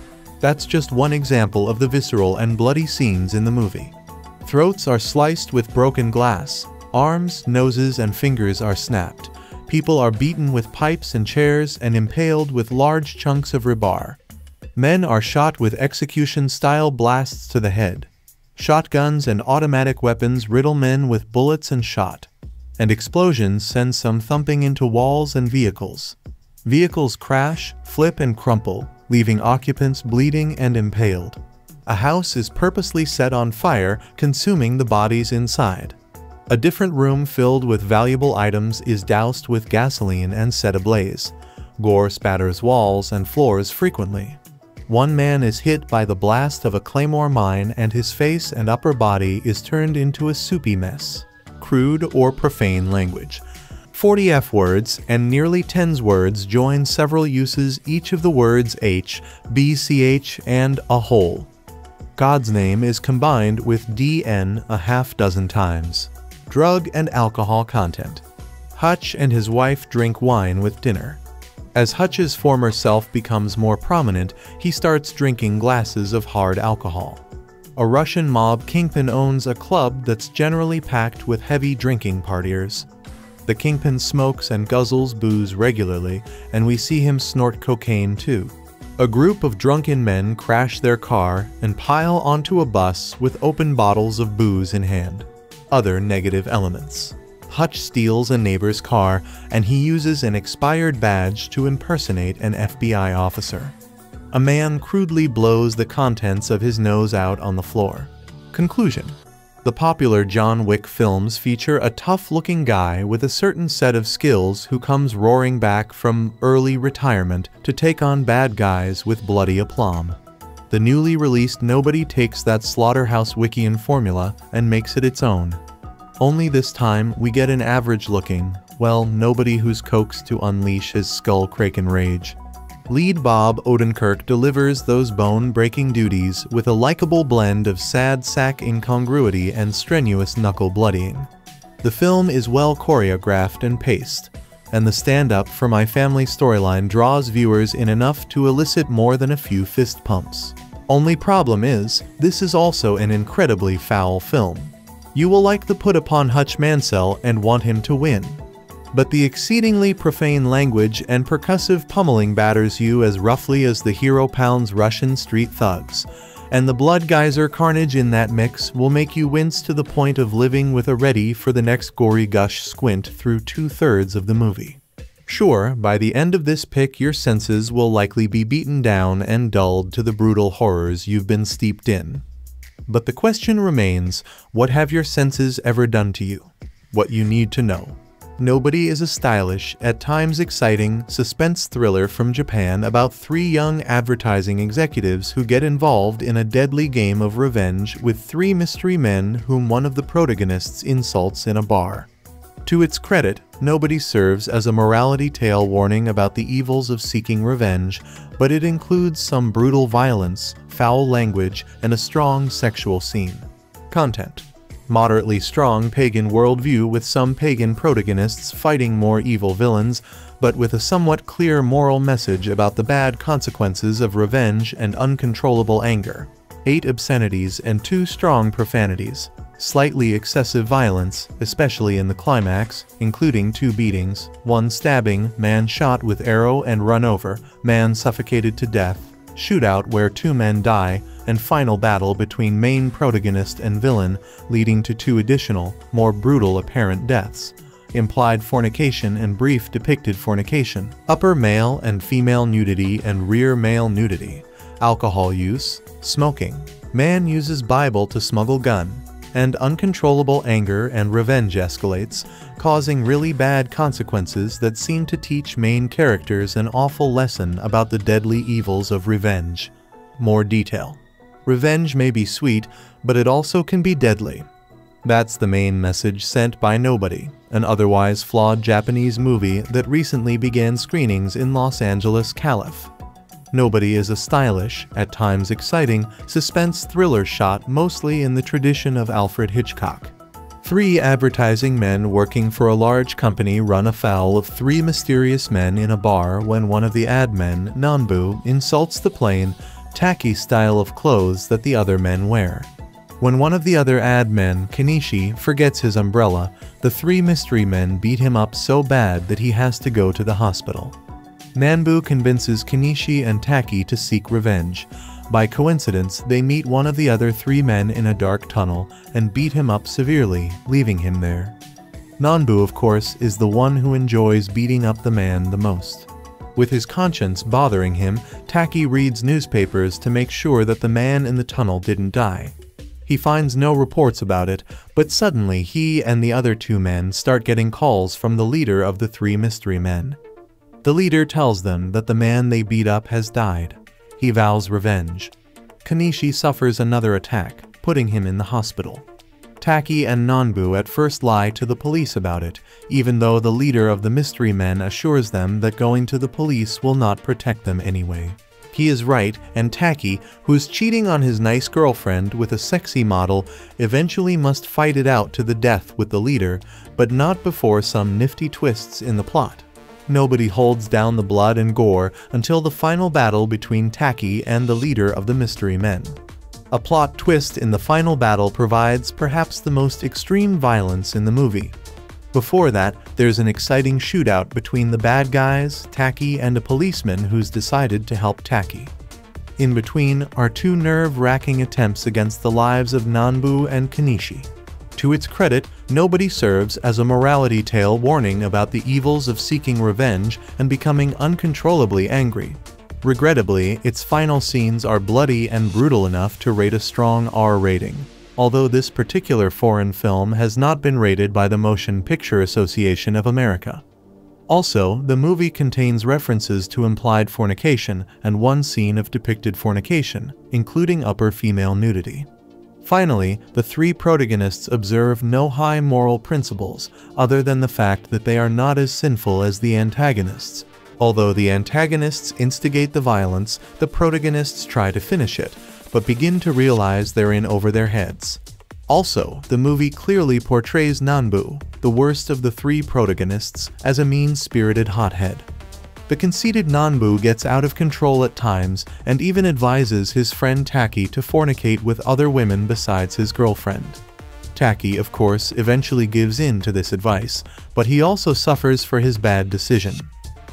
Speaker 1: That's just one example of the visceral and bloody scenes in the movie. Throats are sliced with broken glass, arms, noses, and fingers are snapped, People are beaten with pipes and chairs and impaled with large chunks of rebar. Men are shot with execution-style blasts to the head. Shotguns and automatic weapons riddle men with bullets and shot. and explosions send some thumping into walls and vehicles. Vehicles crash, flip and crumple, leaving occupants bleeding and impaled. A house is purposely set on fire, consuming the bodies inside. A different room filled with valuable items is doused with gasoline and set ablaze. Gore spatters walls and floors frequently. One man is hit by the blast of a claymore mine and his face and upper body is turned into a soupy mess. Crude or profane language. 40 F words and nearly 10s words join several uses each of the words H, BCH, and a whole. God's name is combined with DN a half dozen times. Drug and alcohol content. Hutch and his wife drink wine with dinner. As Hutch's former self becomes more prominent, he starts drinking glasses of hard alcohol. A Russian mob kingpin owns a club that's generally packed with heavy drinking partiers. The kingpin smokes and guzzles booze regularly, and we see him snort cocaine too. A group of drunken men crash their car and pile onto a bus with open bottles of booze in hand. Other negative elements. Hutch steals a neighbor's car and he uses an expired badge to impersonate an FBI officer. A man crudely blows the contents of his nose out on the floor. Conclusion The popular John Wick films feature a tough-looking guy with a certain set of skills who comes roaring back from early retirement to take on bad guys with bloody aplomb. The newly released Nobody takes that Slaughterhouse Wickian formula and makes it its own. Only this time, we get an average-looking, well, nobody who's coaxed to unleash his skull-kraken rage. Lead Bob Odenkirk delivers those bone-breaking duties with a likable blend of sad sack incongruity and strenuous knuckle bloodying. The film is well choreographed and paced, and the stand-up for My Family storyline draws viewers in enough to elicit more than a few fist pumps. Only problem is, this is also an incredibly foul film you will like the put upon Hutch Mansell and want him to win. But the exceedingly profane language and percussive pummeling batters you as roughly as the hero pounds Russian street thugs, and the blood geyser carnage in that mix will make you wince to the point of living with a ready for the next gory gush squint through two-thirds of the movie. Sure, by the end of this pick your senses will likely be beaten down and dulled to the brutal horrors you've been steeped in. But the question remains, what have your senses ever done to you? What you need to know. Nobody is a stylish, at times exciting, suspense thriller from Japan about three young advertising executives who get involved in a deadly game of revenge with three mystery men whom one of the protagonists insults in a bar. To its credit, Nobody serves as a morality tale warning about the evils of seeking revenge, but it includes some brutal violence, foul language, and a strong sexual scene. Content Moderately strong pagan worldview with some pagan protagonists fighting more evil villains, but with a somewhat clear moral message about the bad consequences of revenge and uncontrollable anger. 8 obscenities and 2 strong profanities slightly excessive violence, especially in the climax, including two beatings, one stabbing, man shot with arrow and run over, man suffocated to death, shootout where two men die, and final battle between main protagonist and villain, leading to two additional, more brutal apparent deaths. Implied fornication and brief depicted fornication. Upper male and female nudity and rear male nudity. Alcohol use. Smoking. Man uses Bible to smuggle gun and uncontrollable anger and revenge escalates, causing really bad consequences that seem to teach main characters an awful lesson about the deadly evils of revenge. More detail. Revenge may be sweet, but it also can be deadly. That's the main message sent by Nobody, an otherwise flawed Japanese movie that recently began screenings in Los Angeles, Calif. Nobody is a stylish, at times exciting, suspense thriller shot mostly in the tradition of Alfred Hitchcock. Three advertising men working for a large company run afoul of three mysterious men in a bar when one of the ad men, Nanbu, insults the plain, tacky style of clothes that the other men wear. When one of the other ad men, Kenishi, forgets his umbrella, the three mystery men beat him up so bad that he has to go to the hospital. Nanbu convinces Kenishi and Taki to seek revenge. By coincidence, they meet one of the other three men in a dark tunnel and beat him up severely, leaving him there. Nanbu, of course, is the one who enjoys beating up the man the most. With his conscience bothering him, Taki reads newspapers to make sure that the man in the tunnel didn't die. He finds no reports about it, but suddenly he and the other two men start getting calls from the leader of the three mystery men. The leader tells them that the man they beat up has died. He vows revenge. Kanishi suffers another attack, putting him in the hospital. Taki and Nanbu at first lie to the police about it, even though the leader of the mystery men assures them that going to the police will not protect them anyway. He is right, and Taki, who's cheating on his nice girlfriend with a sexy model, eventually must fight it out to the death with the leader, but not before some nifty twists in the plot. Nobody holds down the blood and gore until the final battle between Taki and the leader of the mystery men. A plot twist in the final battle provides perhaps the most extreme violence in the movie. Before that, there's an exciting shootout between the bad guys, Taki, and a policeman who's decided to help Taki. In between are two nerve-wracking attempts against the lives of Nanbu and Kanishi. To its credit, Nobody serves as a morality tale warning about the evils of seeking revenge and becoming uncontrollably angry. Regrettably, its final scenes are bloody and brutal enough to rate a strong R rating, although this particular foreign film has not been rated by the Motion Picture Association of America. Also, the movie contains references to implied fornication and one scene of depicted fornication, including upper female nudity. Finally, the three protagonists observe no high moral principles other than the fact that they are not as sinful as the antagonists, Although the antagonists instigate the violence, the protagonists try to finish it, but begin to realize they're in over their heads. Also, the movie clearly portrays Nanbu, the worst of the three protagonists, as a mean-spirited hothead. The conceited Nanbu gets out of control at times and even advises his friend Taki to fornicate with other women besides his girlfriend. Taki, of course, eventually gives in to this advice, but he also suffers for his bad decision.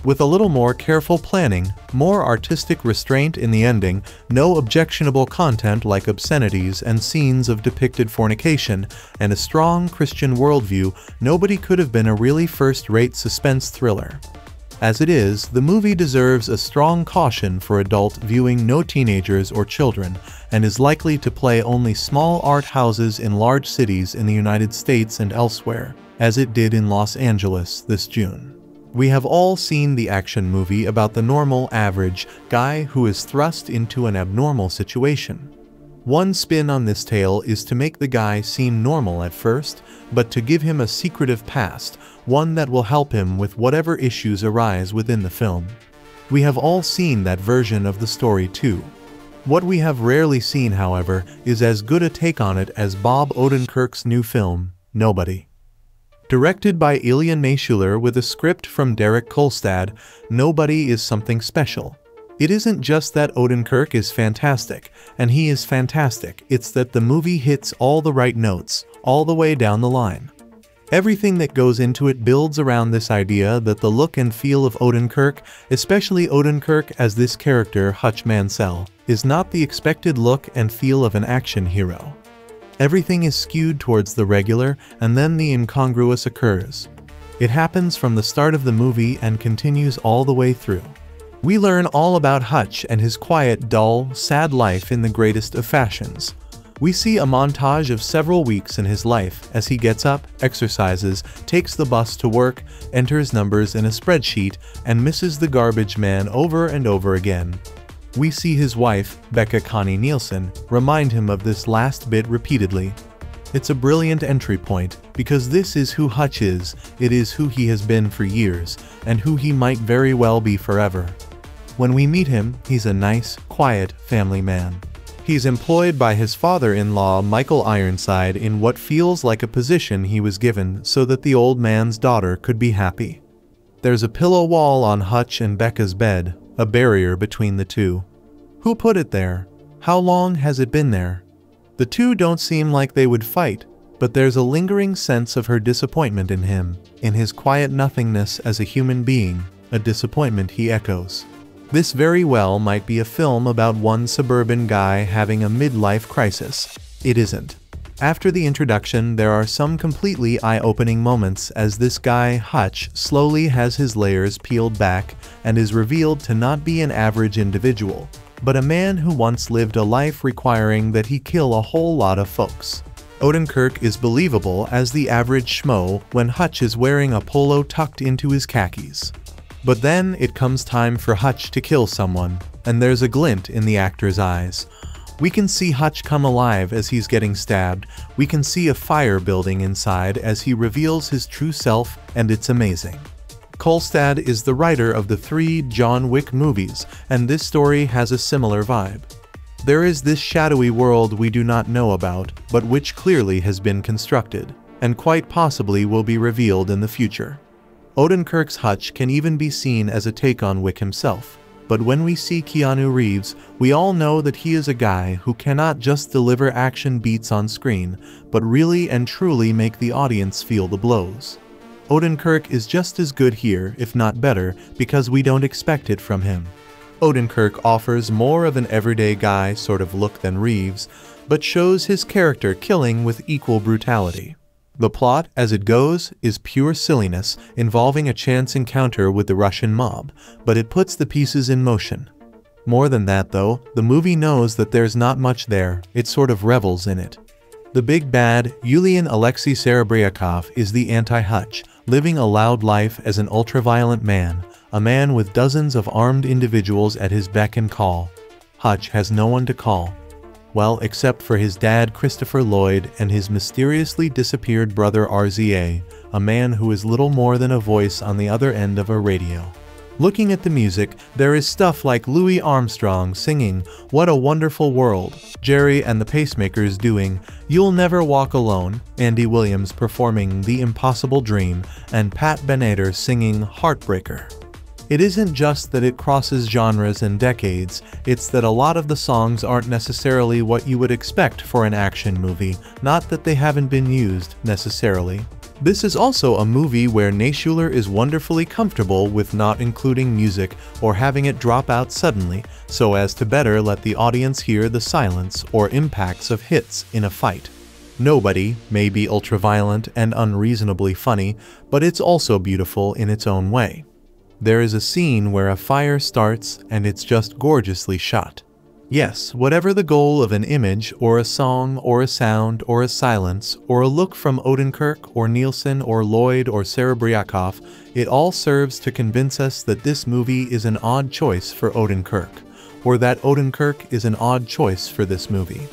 Speaker 1: With a little more careful planning, more artistic restraint in the ending, no objectionable content like obscenities and scenes of depicted fornication, and a strong Christian worldview, nobody could have been a really first-rate suspense thriller. As it is, the movie deserves a strong caution for adult viewing no teenagers or children, and is likely to play only small art houses in large cities in the United States and elsewhere, as it did in Los Angeles this June. We have all seen the action movie about the normal, average guy who is thrust into an abnormal situation. One spin on this tale is to make the guy seem normal at first, but to give him a secretive past, one that will help him with whatever issues arise within the film. We have all seen that version of the story too. What we have rarely seen, however, is as good a take on it as Bob Odenkirk's new film, Nobody. Directed by Ilya Naishuller with a script from Derek Kolstad, Nobody is something special. It isn't just that Odenkirk is fantastic, and he is fantastic, it's that the movie hits all the right notes, all the way down the line. Everything that goes into it builds around this idea that the look and feel of Odenkirk, especially Odenkirk as this character Hutch Mansell, is not the expected look and feel of an action hero. Everything is skewed towards the regular, and then the incongruous occurs. It happens from the start of the movie and continues all the way through. We learn all about Hutch and his quiet, dull, sad life in the greatest of fashions. We see a montage of several weeks in his life as he gets up, exercises, takes the bus to work, enters numbers in a spreadsheet, and misses the garbage man over and over again. We see his wife, Becca Connie Nielsen, remind him of this last bit repeatedly. It's a brilliant entry point, because this is who Hutch is, it is who he has been for years, and who he might very well be forever. When we meet him, he's a nice, quiet, family man. He's employed by his father-in-law Michael Ironside in what feels like a position he was given so that the old man's daughter could be happy. There's a pillow wall on Hutch and Becca's bed, a barrier between the two. Who put it there? How long has it been there? The two don't seem like they would fight, but there's a lingering sense of her disappointment in him, in his quiet nothingness as a human being, a disappointment he echoes. This very well might be a film about one suburban guy having a midlife crisis. It isn't. After the introduction, there are some completely eye-opening moments as this guy, Hutch, slowly has his layers peeled back and is revealed to not be an average individual, but a man who once lived a life requiring that he kill a whole lot of folks. Odenkirk is believable as the average schmo when Hutch is wearing a polo tucked into his khakis. But then it comes time for Hutch to kill someone, and there's a glint in the actor's eyes. We can see Hutch come alive as he's getting stabbed, we can see a fire building inside as he reveals his true self, and it's amazing. Kolstad is the writer of the three John Wick movies, and this story has a similar vibe. There is this shadowy world we do not know about, but which clearly has been constructed, and quite possibly will be revealed in the future. Odenkirk's Hutch can even be seen as a take on Wick himself, but when we see Keanu Reeves, we all know that he is a guy who cannot just deliver action beats on screen, but really and truly make the audience feel the blows. Odenkirk is just as good here, if not better, because we don't expect it from him. Odenkirk offers more of an everyday guy sort of look than Reeves, but shows his character killing with equal brutality. The plot, as it goes, is pure silliness involving a chance encounter with the Russian mob, but it puts the pieces in motion. More than that though, the movie knows that there's not much there, it sort of revels in it. The big bad, Yulian Alexei Serebryakov is the anti-Hutch, living a loud life as an ultra-violent man, a man with dozens of armed individuals at his beck and call. Hutch has no one to call. Well, except for his dad Christopher Lloyd and his mysteriously disappeared brother RZA, a man who is little more than a voice on the other end of a radio. Looking at the music, there is stuff like Louis Armstrong singing What a Wonderful World, Gerry and the Pacemakers doing You'll Never Walk Alone, Andy Williams performing The Impossible Dream, and Pat Benatar singing Heartbreaker. It isn't just that it crosses genres and decades, it's that a lot of the songs aren't necessarily what you would expect for an action movie, not that they haven't been used, necessarily. This is also a movie where Naishuller is wonderfully comfortable with not including music or having it drop out suddenly, so as to better let the audience hear the silence or impacts of hits in a fight. Nobody may be ultra-violent and unreasonably funny, but it's also beautiful in its own way. There is a scene where a fire starts and it's just gorgeously shot. Yes, whatever the goal of an image, or a song, or a sound, or a silence, or a look from Odenkirk, or Nielsen, or Lloyd, or Serebryakov, it all serves to convince us that this movie is an odd choice for Odenkirk, or that Odenkirk is an odd choice for this movie.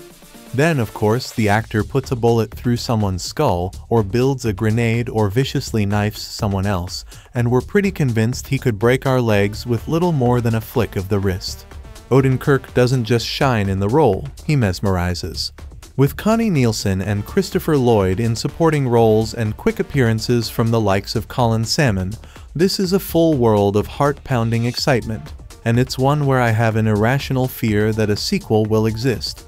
Speaker 1: Then, of course, the actor puts a bullet through someone's skull, or builds a grenade or viciously knifes someone else, and we're pretty convinced he could break our legs with little more than a flick of the wrist. Odenkirk doesn't just shine in the role, he mesmerizes. With Connie Nielsen and Christopher Lloyd in supporting roles and quick appearances from the likes of Colin Salmon, this is a full world of heart-pounding excitement, and it's one where I have an irrational fear that a sequel will exist.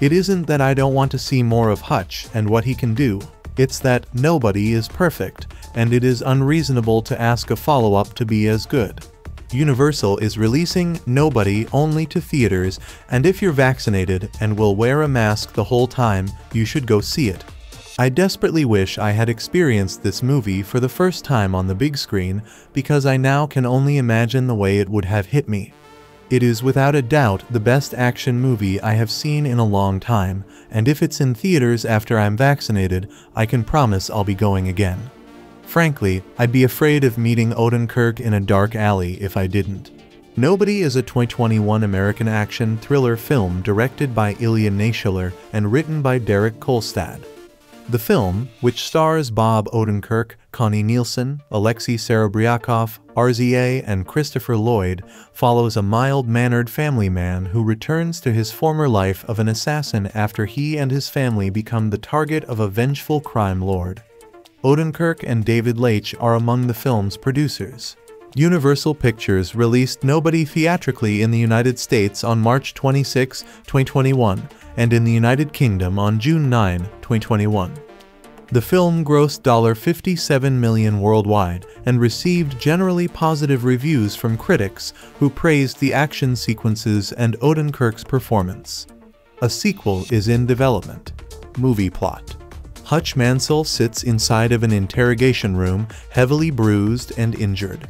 Speaker 1: It isn't that I don't want to see more of Hutch and what he can do, it's that nobody is perfect, and it is unreasonable to ask a follow-up to be as good. Universal is releasing Nobody only to theaters, and if you're vaccinated and will wear a mask the whole time, you should go see it. I desperately wish I had experienced this movie for the first time on the big screen because I now can only imagine the way it would have hit me. It is without a doubt the best action movie I have seen in a long time, and if it's in theaters after I'm vaccinated, I can promise I'll be going again. Frankly, I'd be afraid of meeting Odenkirk in a dark alley if I didn't. Nobody is a 2021 American action thriller film directed by Ilya Naishuller and written by Derek Kolstad. The film, which stars Bob Odenkirk, Connie Nielsen, Alexei Serebryakov, RZA, and Christopher Lloyd, follows a mild-mannered family man who returns to his former life of an assassin after he and his family become the target of a vengeful crime lord. Odenkirk and David Leitch are among the film's producers. Universal Pictures released Nobody theatrically in the United States on March 26, 2021, and in the United Kingdom on June 9, 2021. The film grossed 57 million worldwide and received generally positive reviews from critics who praised the action sequences and Odenkirk's performance. A sequel is in development. movie plot. Hutch Mansell sits inside of an interrogation room, heavily bruised and injured.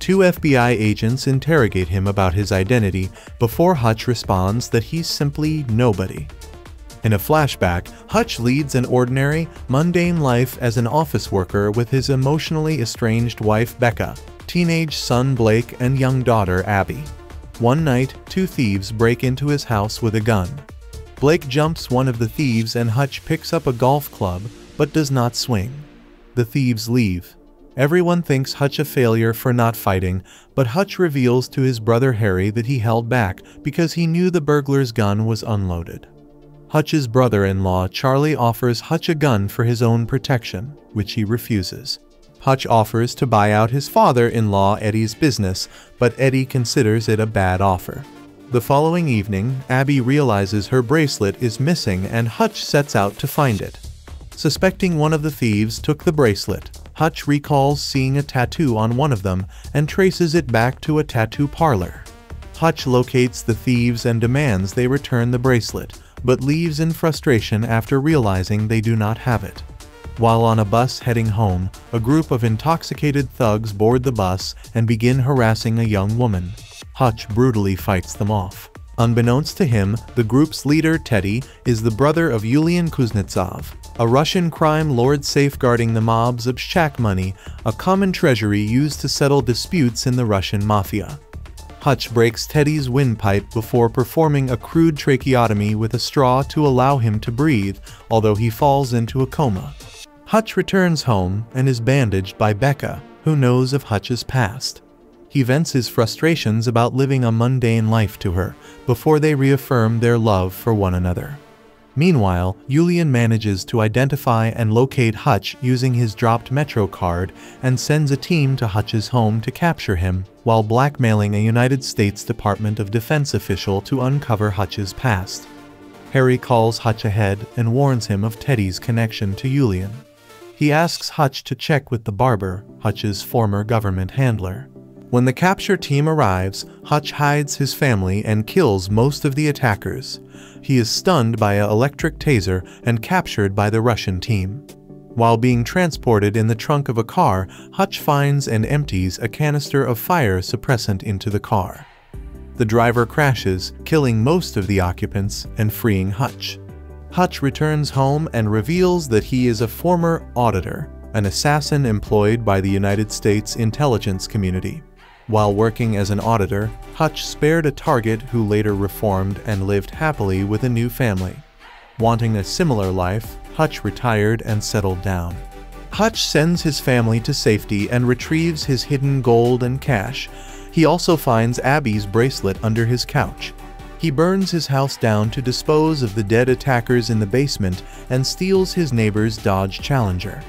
Speaker 1: Two FBI agents interrogate him about his identity before Hutch responds that he's simply nobody. In a flashback, Hutch leads an ordinary, mundane life as an office worker with his emotionally estranged wife Becca, teenage son Blake, and young daughter Abby. One night, two thieves break into his house with a gun. Blake jumps one of the thieves and Hutch picks up a golf club, but does not swing. The thieves leave. Everyone thinks Hutch a failure for not fighting, but Hutch reveals to his brother Harry that he held back because he knew the burglar's gun was unloaded. Hutch's brother-in-law Charlie offers Hutch a gun for his own protection, which he refuses. Hutch offers to buy out his father-in-law Eddie's business, but Eddie considers it a bad offer. The following evening, Abby realizes her bracelet is missing and Hutch sets out to find it. Suspecting one of the thieves took the bracelet, Hutch recalls seeing a tattoo on one of them and traces it back to a tattoo parlor. Hutch locates the thieves and demands they return the bracelet, but leaves in frustration after realizing they do not have it. While on a bus heading home, a group of intoxicated thugs board the bus and begin harassing a young woman. Hutch brutally fights them off. Unbeknownst to him, the group's leader, Teddy, is the brother of Yulian Kuznetsov, a Russian crime lord safeguarding the mob's obshchak money, a common treasury used to settle disputes in the Russian mafia. Hutch breaks Teddy's windpipe before performing a crude tracheotomy with a straw to allow him to breathe, although he falls into a coma. Hutch returns home and is bandaged by Becca, who knows of Hutch's past. He vents his frustrations about living a mundane life to her, before they reaffirm their love for one another. Meanwhile, Yulian manages to identify and locate Hutch using his dropped Metro card and sends a team to Hutch's home to capture him, while blackmailing a United States Department of Defense official to uncover Hutch's past. Harry calls Hutch ahead and warns him of Teddy's connection to Yulian. He asks Hutch to check with the barber, Hutch's former government handler. When the capture team arrives, Hutch hides his family and kills most of the attackers. He is stunned by an electric taser and captured by the Russian team. While being transported in the trunk of a car, Hutch finds and empties a canister of fire suppressant into the car. The driver crashes, killing most of the occupants and freeing Hutch. Hutch returns home and reveals that he is a former auditor, an assassin employed by the United States intelligence community. While working as an auditor, Hutch spared a target who later reformed and lived happily with a new family. Wanting a similar life, Hutch retired and settled down. Hutch sends his family to safety and retrieves his hidden gold and cash. He also finds Abby's bracelet under his couch. He burns his house down to dispose of the dead attackers in the basement and steals his neighbor's Dodge Challenger.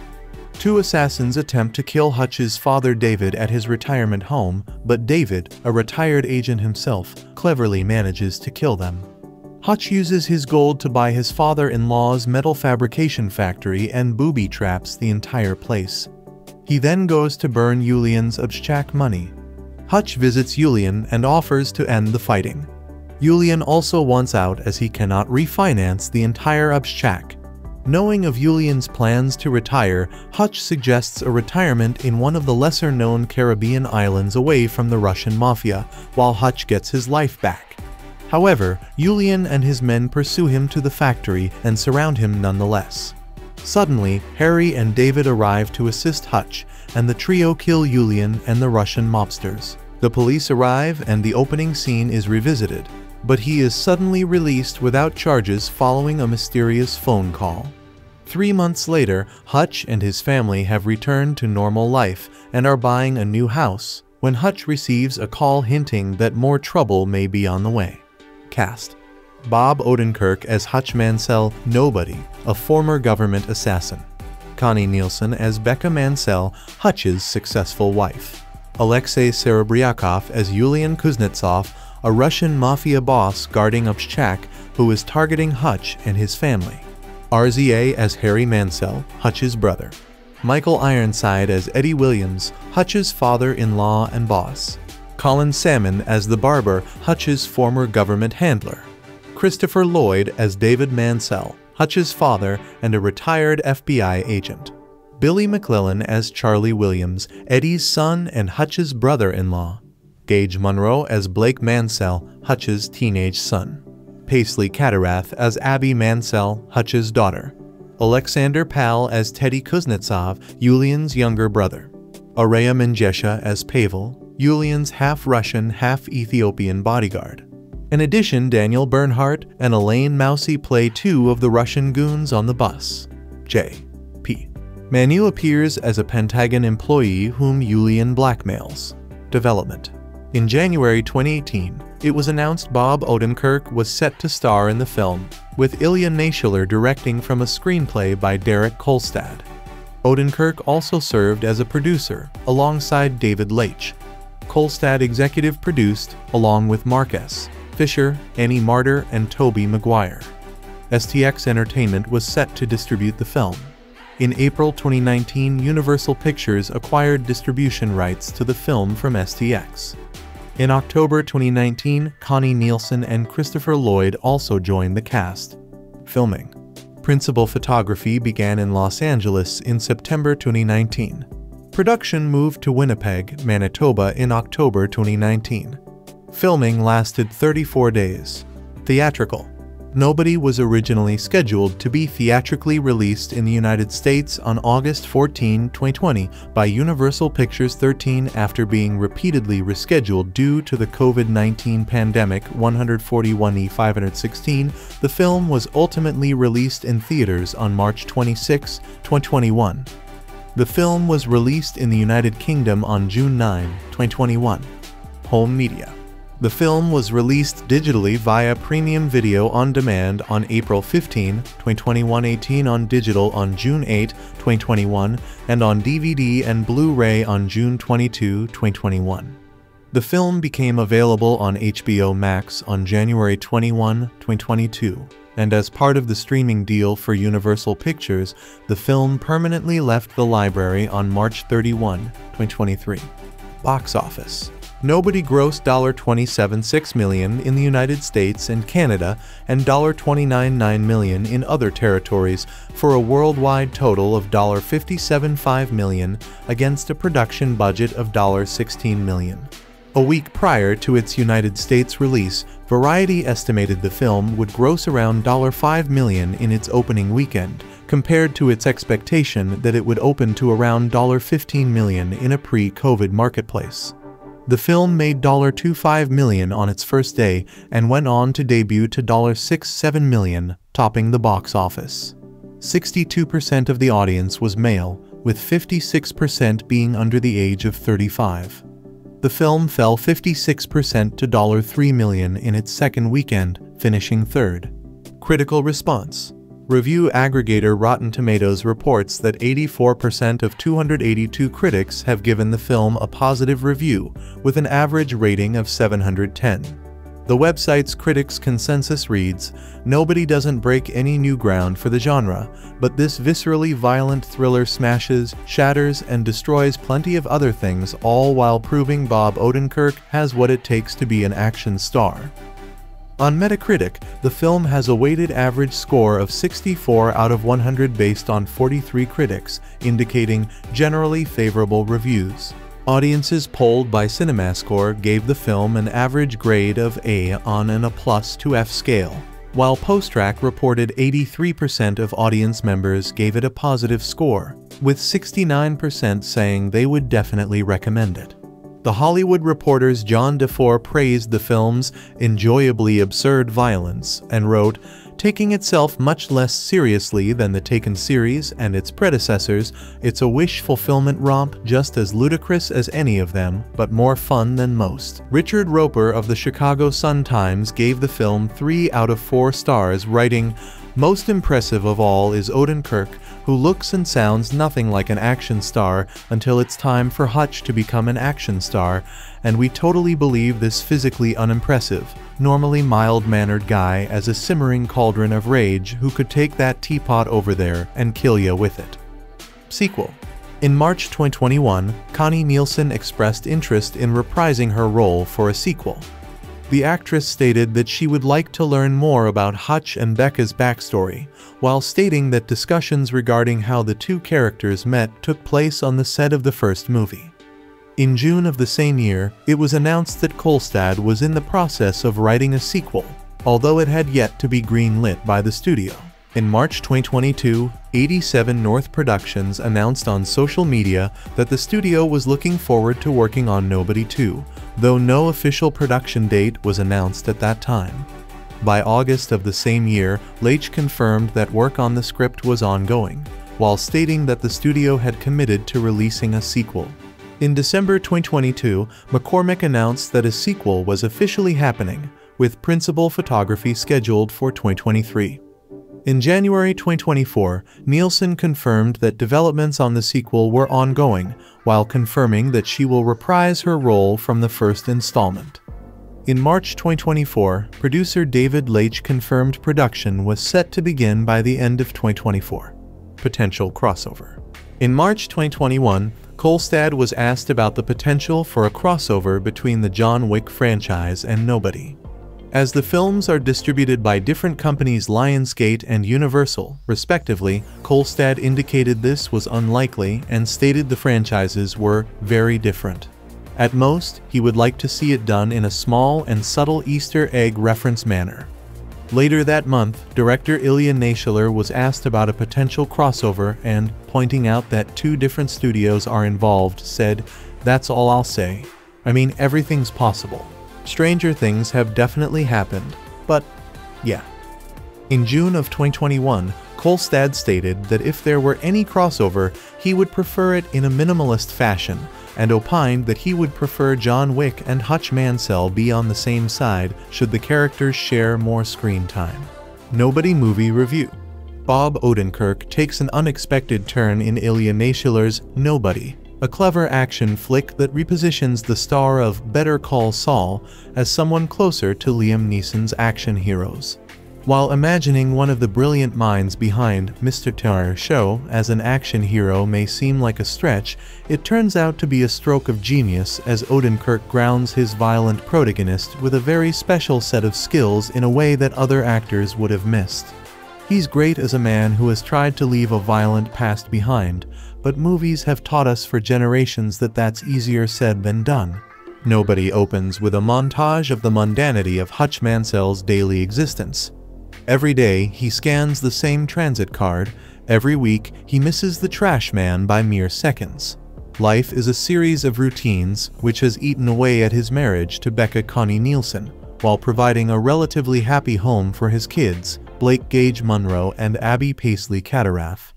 Speaker 1: Two assassins attempt to kill Hutch's father David at his retirement home, but David, a retired agent himself, cleverly manages to kill them. Hutch uses his gold to buy his father-in-law's metal fabrication factory and booby traps the entire place. He then goes to burn Yulian's obshchak money. Hutch visits Yulian and offers to end the fighting. Yulian also wants out as he cannot refinance the entire obshchak, Knowing of Yulian's plans to retire, Hutch suggests a retirement in one of the lesser-known Caribbean islands away from the Russian mafia, while Hutch gets his life back. However, Yulian and his men pursue him to the factory and surround him nonetheless. Suddenly, Harry and David arrive to assist Hutch, and the trio kill Yulian and the Russian mobsters. The police arrive and the opening scene is revisited, but he is suddenly released without charges following a mysterious phone call. Three months later, Hutch and his family have returned to normal life and are buying a new house when Hutch receives a call hinting that more trouble may be on the way. Cast Bob Odenkirk as Hutch Mansell Nobody, a former government assassin. Connie Nielsen as Becca Mansell, Hutch's successful wife. Alexei Serebryakov as Yulian Kuznetsov, a Russian mafia boss guarding Obshchak who is targeting Hutch and his family. RZA as Harry Mansell, Hutch's brother. Michael Ironside as Eddie Williams, Hutch's father-in-law and boss. Colin Salmon as the barber, Hutch's former government handler. Christopher Lloyd as David Mansell, Hutch's father and a retired FBI agent. Billy MacLellan as Charlie Williams, Eddie's son and Hutch's brother-in-law. Gage Munroe as Blake Mansell, Hutch's teenage son. Paisley Cadorath as Abby Mansell, Hutch's daughter. Alexander Pal as Teddy Kuznetsov, Yulian's younger brother. Araya Mengesha as Pavel, Yulian's half-Russian, half-Ethiopian bodyguard. In addition, Daniel Bernhardt and Alain Moussi play two of the Russian goons on the bus. J. P. Manoux appears as a Pentagon employee whom Yulian blackmails. Development In January 2018, it was announced Bob Odenkirk was set to star in the film, with Ilya Naishuller directing from a screenplay by Derek Kolstad. Odenkirk also served as a producer, alongside David Leitch. Kolstad executive produced, along with Mark S. Fisher, Annie Marter, and Tobey Maguire. STX Entertainment was set to distribute the film. In April 2019, Universal Pictures acquired distribution rights to the film from STX. In October 2019, Connie Nielsen and Christopher Lloyd also joined the cast. Filming Principal photography began in Los Angeles in September 2019. Production moved to Winnipeg, Manitoba in October 2019. Filming lasted 34 days. Theatrical Nobody was originally scheduled to be theatrically released in the United States on August 14, 2020 by Universal Pictures 13 after being repeatedly rescheduled due to the COVID-19 pandemic 141E516. The film was ultimately released in theaters on March 26, 2021. The film was released in the United Kingdom on June 9, 2021. Home Media the film was released digitally via Premium Video on Demand on April 15, 2021 18 on digital on June 8, 2021, and on DVD and Blu-ray on June 22, 2021. The film became available on HBO Max on January 21, 2022, and as part of the streaming deal for Universal Pictures, the film permanently left the library on March 31, 2023. Box Office Nobody grossed $27.6 million in the United States and Canada and $29.9 million in other territories for a worldwide total of $57.5 million against a production budget of $16 million. A week prior to its United States release, Variety estimated the film would gross around 5 million in its opening weekend, compared to its expectation that it would open to around $15 million in a pre-COVID marketplace. The film made $25 million on its first day and went on to debut to $67 million, topping the box office. 62% of the audience was male, with 56% being under the age of 35. The film fell 56% to 3 million in its second weekend, finishing third. Critical response Review aggregator Rotten Tomatoes reports that 84% of 282 critics have given the film a positive review, with an average rating of 710. The website's critics' consensus reads, Nobody doesn't break any new ground for the genre, but this viscerally violent thriller smashes, shatters, and destroys plenty of other things all while proving Bob Odenkirk has what it takes to be an action star. On Metacritic, the film has a weighted average score of 64 out of 100 based on 43 critics, indicating generally favorable reviews. Audiences polled by CinemaScore gave the film an average grade of A on an A plus to F scale, while PostTrak reported 83% of audience members gave it a positive score, with 69% saying they would definitely recommend it. The Hollywood Reporter's John DeFore praised the film's enjoyably absurd violence and wrote, Taking itself much less seriously than the Taken series and its predecessors, it's a wish fulfillment romp just as ludicrous as any of them, but more fun than most. Richard Roeper of the Chicago Sun-Times gave the film 3 out of 4 stars, writing, most impressive of all is Odenkirk, who looks and sounds nothing like an action star until it's time for Hutch to become an action star, and we totally believe this physically unimpressive, normally mild-mannered guy as a simmering cauldron of rage who could take that teapot over there and kill ya with it. Sequel in March 2021, Connie Nielsen expressed interest in reprising her role for a sequel. The actress stated that she would like to learn more about Hutch and Becca's backstory, while stating that discussions regarding how the two characters met took place on the set of the first movie. In June of the same year, it was announced that Kolstad was in the process of writing a sequel, although it had yet to be greenlit by the studio. In March 2022, 87 North Productions announced on social media that the studio was looking forward to working on Nobody 2, though no official production date was announced at that time. By August of the same year, Leitch confirmed that work on the script was ongoing, while stating that the studio had committed to releasing a sequel. In December 2022, McCormick announced that a sequel was officially happening, with principal photography scheduled for 2023. In January 2024, Nielsen confirmed that developments on the sequel were ongoing, while confirming that she will reprise her role from the first installment. In March 2024, producer David Leitch confirmed production was set to begin by the end of 2024. Potential crossover. In March 2021, Kolstad was asked about the potential for a crossover between the John Wick franchise and Nobody. As the films are distributed by different companies Lionsgate and Universal, respectively, Kolstad indicated this was unlikely and stated the franchises were very different. At most, he would like to see it done in a small and subtle Easter egg reference manner. Later that month, director Ilya Naishuller was asked about a potential crossover and, pointing out that two different studios are involved, said, That's all I'll say. I mean, everything's possible. Stranger things have definitely happened, but yeah. In June of 2021, Kolstad stated that if there were any crossover, he would prefer it in a minimalist fashion, and opined that he would prefer John Wick and Hutch Mansell be on the same side should the characters share more screen time. Nobody Movie Review Bob Odenkirk takes an unexpected turn in Ilya Naishuller's Nobody, a clever action flick that repositions the star of Better Call Saul as someone closer to Liam Neeson's action heroes. While imagining one of the brilliant minds behind Mr. Tire Show as an action hero may seem like a stretch, it turns out to be a stroke of genius as Odenkirk grounds his violent protagonist with a very special set of skills in a way that other actors would have missed. He's great as a man who has tried to leave a violent past behind, but movies have taught us for generations that that's easier said than done. Nobody opens with a montage of the mundanity of Hutch Mansell's daily existence. Every day, he scans the same transit card. Every week, he misses the trash man by mere seconds. Life is a series of routines which has eaten away at his marriage to Becca Connie Nielsen, while providing a relatively happy home for his kids, Blake Gage Munroe and Abby Paisley Cadorath.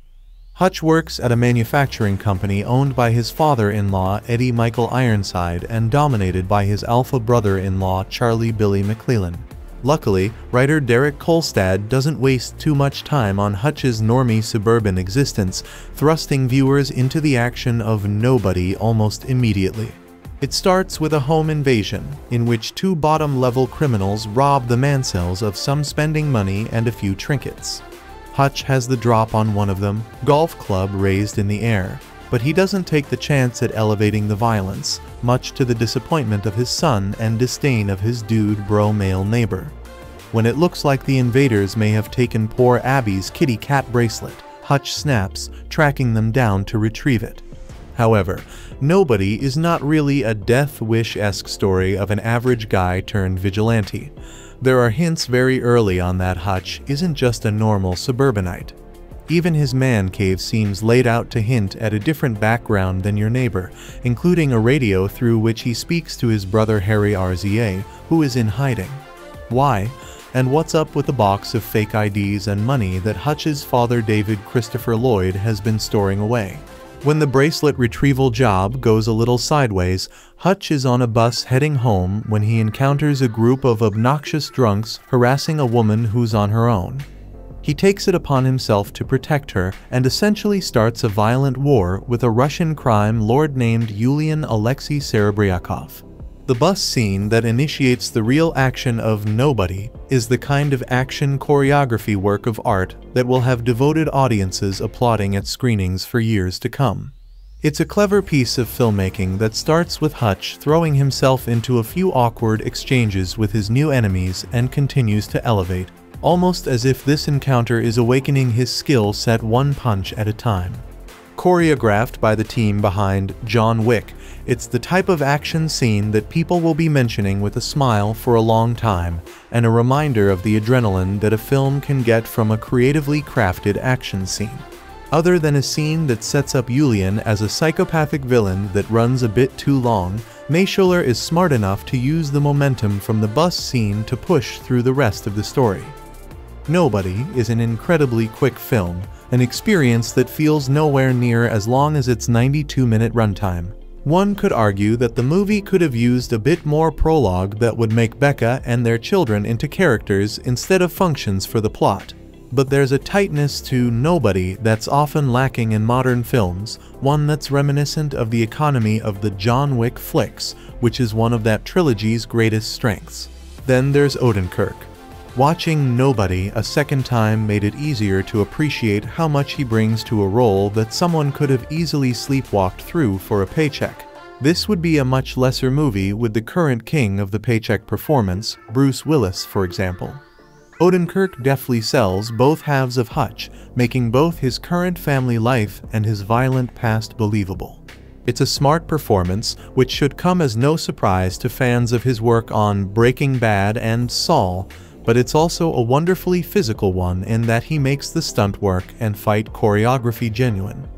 Speaker 1: Hutch works at a manufacturing company owned by his father-in-law Eddie Michael Ironside and dominated by his alpha brother-in-law Charlie Billy MacLellan. Luckily, writer Derek Kolstad doesn't waste too much time on Hutch's normie suburban existence, thrusting viewers into the action of Nobody almost immediately. It starts with a home invasion, in which two bottom-level criminals rob the Mansells of some spending money and a few trinkets. Hutch has the drop on one of them, golf club raised in the air, but he doesn't take the chance at elevating the violence, much to the disappointment of his son and disdain of his dude bro male neighbor. When it looks like the invaders may have taken poor Abby's kitty cat bracelet, Hutch snaps, tracking them down to retrieve it. However, Nobody is not really a death wish-esque story of an average guy turned vigilante. There are hints very early on that Hutch isn't just a normal suburbanite. Even his man cave seems laid out to hint at a different background than your neighbor, including a radio through which he speaks to his brother Harry RZA, who is in hiding. Why? And what's up with the box of fake IDs and money that Hutch's father David Christopher Lloyd has been storing away? When the bracelet retrieval job goes a little sideways, Hutch is on a bus heading home when he encounters a group of obnoxious drunks harassing a woman who's on her own. He takes it upon himself to protect her and essentially starts a violent war with a Russian crime lord named Yulian Alexei Serebryakov. The bus scene that initiates the real action of Nobody is the kind of action choreography work of art that will have devoted audiences applauding at screenings for years to come. It's a clever piece of filmmaking that starts with Hutch throwing himself into a few awkward exchanges with his new enemies and continues to elevate, almost as if this encounter is awakening his skill set one punch at a time. Choreographed by the team behind John Wick, it's the type of action scene that people will be mentioning with a smile for a long time, and a reminder of the adrenaline that a film can get from a creatively crafted action scene. Other than a scene that sets up Julian as a psychopathic villain that runs a bit too long, Naishuller is smart enough to use the momentum from the bus scene to push through the rest of the story. Nobody is an incredibly quick film, an experience that feels nowhere near as long as its 92-minute runtime. One could argue that the movie could have used a bit more prologue that would make Becca and their children into characters instead of functions for the plot. But there's a tightness to nobody that's often lacking in modern films, one that's reminiscent of the economy of the John Wick flicks, which is one of that trilogy's greatest strengths. Then there's Odenkirk, Watching Nobody a second time made it easier to appreciate how much he brings to a role that someone could have easily sleepwalked through for a paycheck. This would be a much lesser movie with the current king of the paycheck performance, Bruce Willis for example. Odenkirk deftly sells both halves of Hutch, making both his current family life and his violent past believable. It's a smart performance, which should come as no surprise to fans of his work on Breaking Bad and Saul, but it's also a wonderfully physical one in that he makes the stunt work and fight choreography genuine.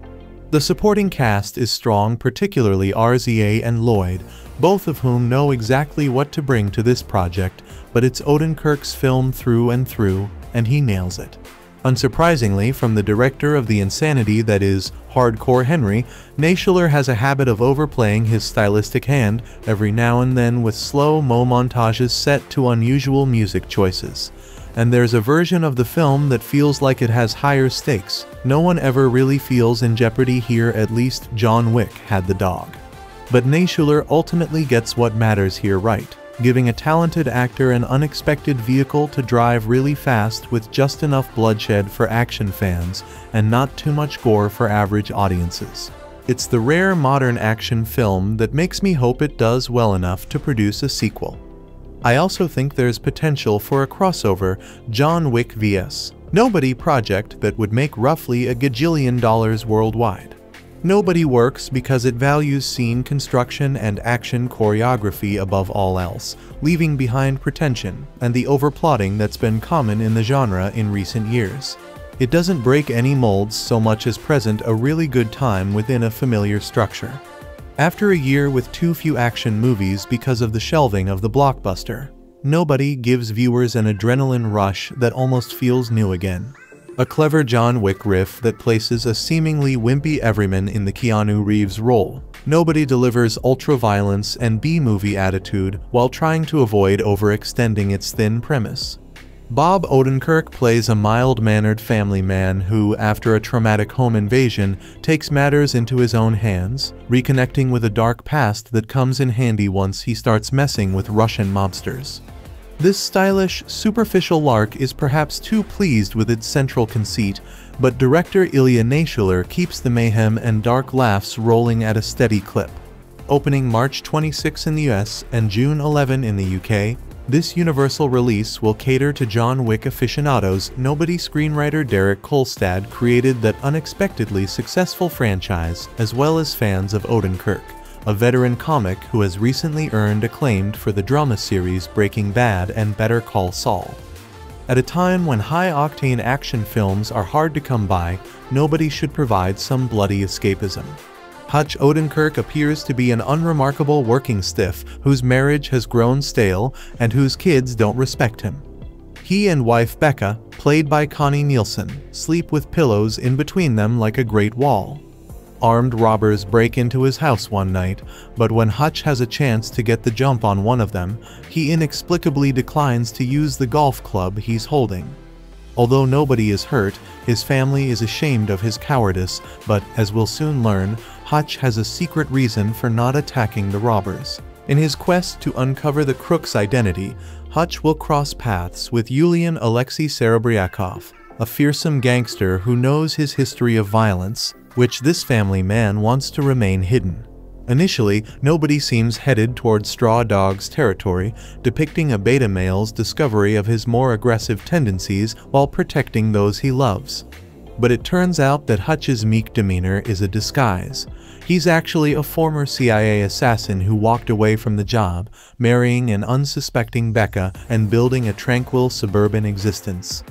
Speaker 1: The supporting cast is strong particularly RZA and Lloyd, both of whom know exactly what to bring to this project, but it's Odenkirk's film through and through, and he nails it. Unsurprisingly, from the director of the insanity that is Hardcore Henry, Naishuller has a habit of overplaying his stylistic hand every now and then with slow-mo montages set to unusual music choices. And there's a version of the film that feels like it has higher stakes. No one ever really feels in jeopardy here at least John Wick had the dog. But Naishuller ultimately gets what matters here right giving a talented actor an unexpected vehicle to drive really fast with just enough bloodshed for action fans and not too much gore for average audiences. It's the rare modern action film that makes me hope it does well enough to produce a sequel. I also think there's potential for a crossover John Wick vs. Nobody project that would make roughly a gajillion dollars worldwide. Nobody works because it values scene construction and action choreography above all else, leaving behind pretension and the overplotting that's been common in the genre in recent years. It doesn't break any molds so much as present a really good time within a familiar structure. After a year with too few action movies because of the shelving of the blockbuster, Nobody gives viewers an adrenaline rush that almost feels new again. A clever John Wick riff that places a seemingly wimpy everyman in the Keanu Reeves role. Nobody delivers ultra-violence and B-movie attitude while trying to avoid overextending its thin premise. Bob Odenkirk plays a mild-mannered family man who, after a traumatic home invasion, takes matters into his own hands, reconnecting with a dark past that comes in handy once he starts messing with Russian mobsters. This stylish, superficial lark is perhaps too pleased with its central conceit, but director Ilya Naishuller keeps the mayhem and dark laughs rolling at a steady clip. Opening March 26 in the US and June 11 in the UK, this universal release will cater to John Wick aficionados Nobody screenwriter Derek Kolstad created that unexpectedly successful franchise, as well as fans of Odenkirk a veteran comic who has recently earned acclaim for the drama series Breaking Bad and Better Call Saul. At a time when high-octane action films are hard to come by, nobody should provide some bloody escapism. Hutch Odenkirk appears to be an unremarkable working stiff whose marriage has grown stale and whose kids don't respect him. He and wife Becca, played by Connie Nielsen, sleep with pillows in between them like a great wall. Armed robbers break into his house one night, but when Hutch has a chance to get the jump on one of them, he inexplicably declines to use the golf club he's holding. Although nobody is hurt, his family is ashamed of his cowardice, but as we'll soon learn, Hutch has a secret reason for not attacking the robbers. In his quest to uncover the crook's identity, Hutch will cross paths with Yulian Alexei Serebryakov, a fearsome gangster who knows his history of violence which this family man wants to remain hidden. Initially, nobody seems headed toward Straw Dog's territory, depicting a beta male's discovery of his more aggressive tendencies while protecting those he loves. But it turns out that Hutch's meek demeanor is a disguise. He's actually a former CIA assassin who walked away from the job, marrying an unsuspecting Becca and building a tranquil suburban existence.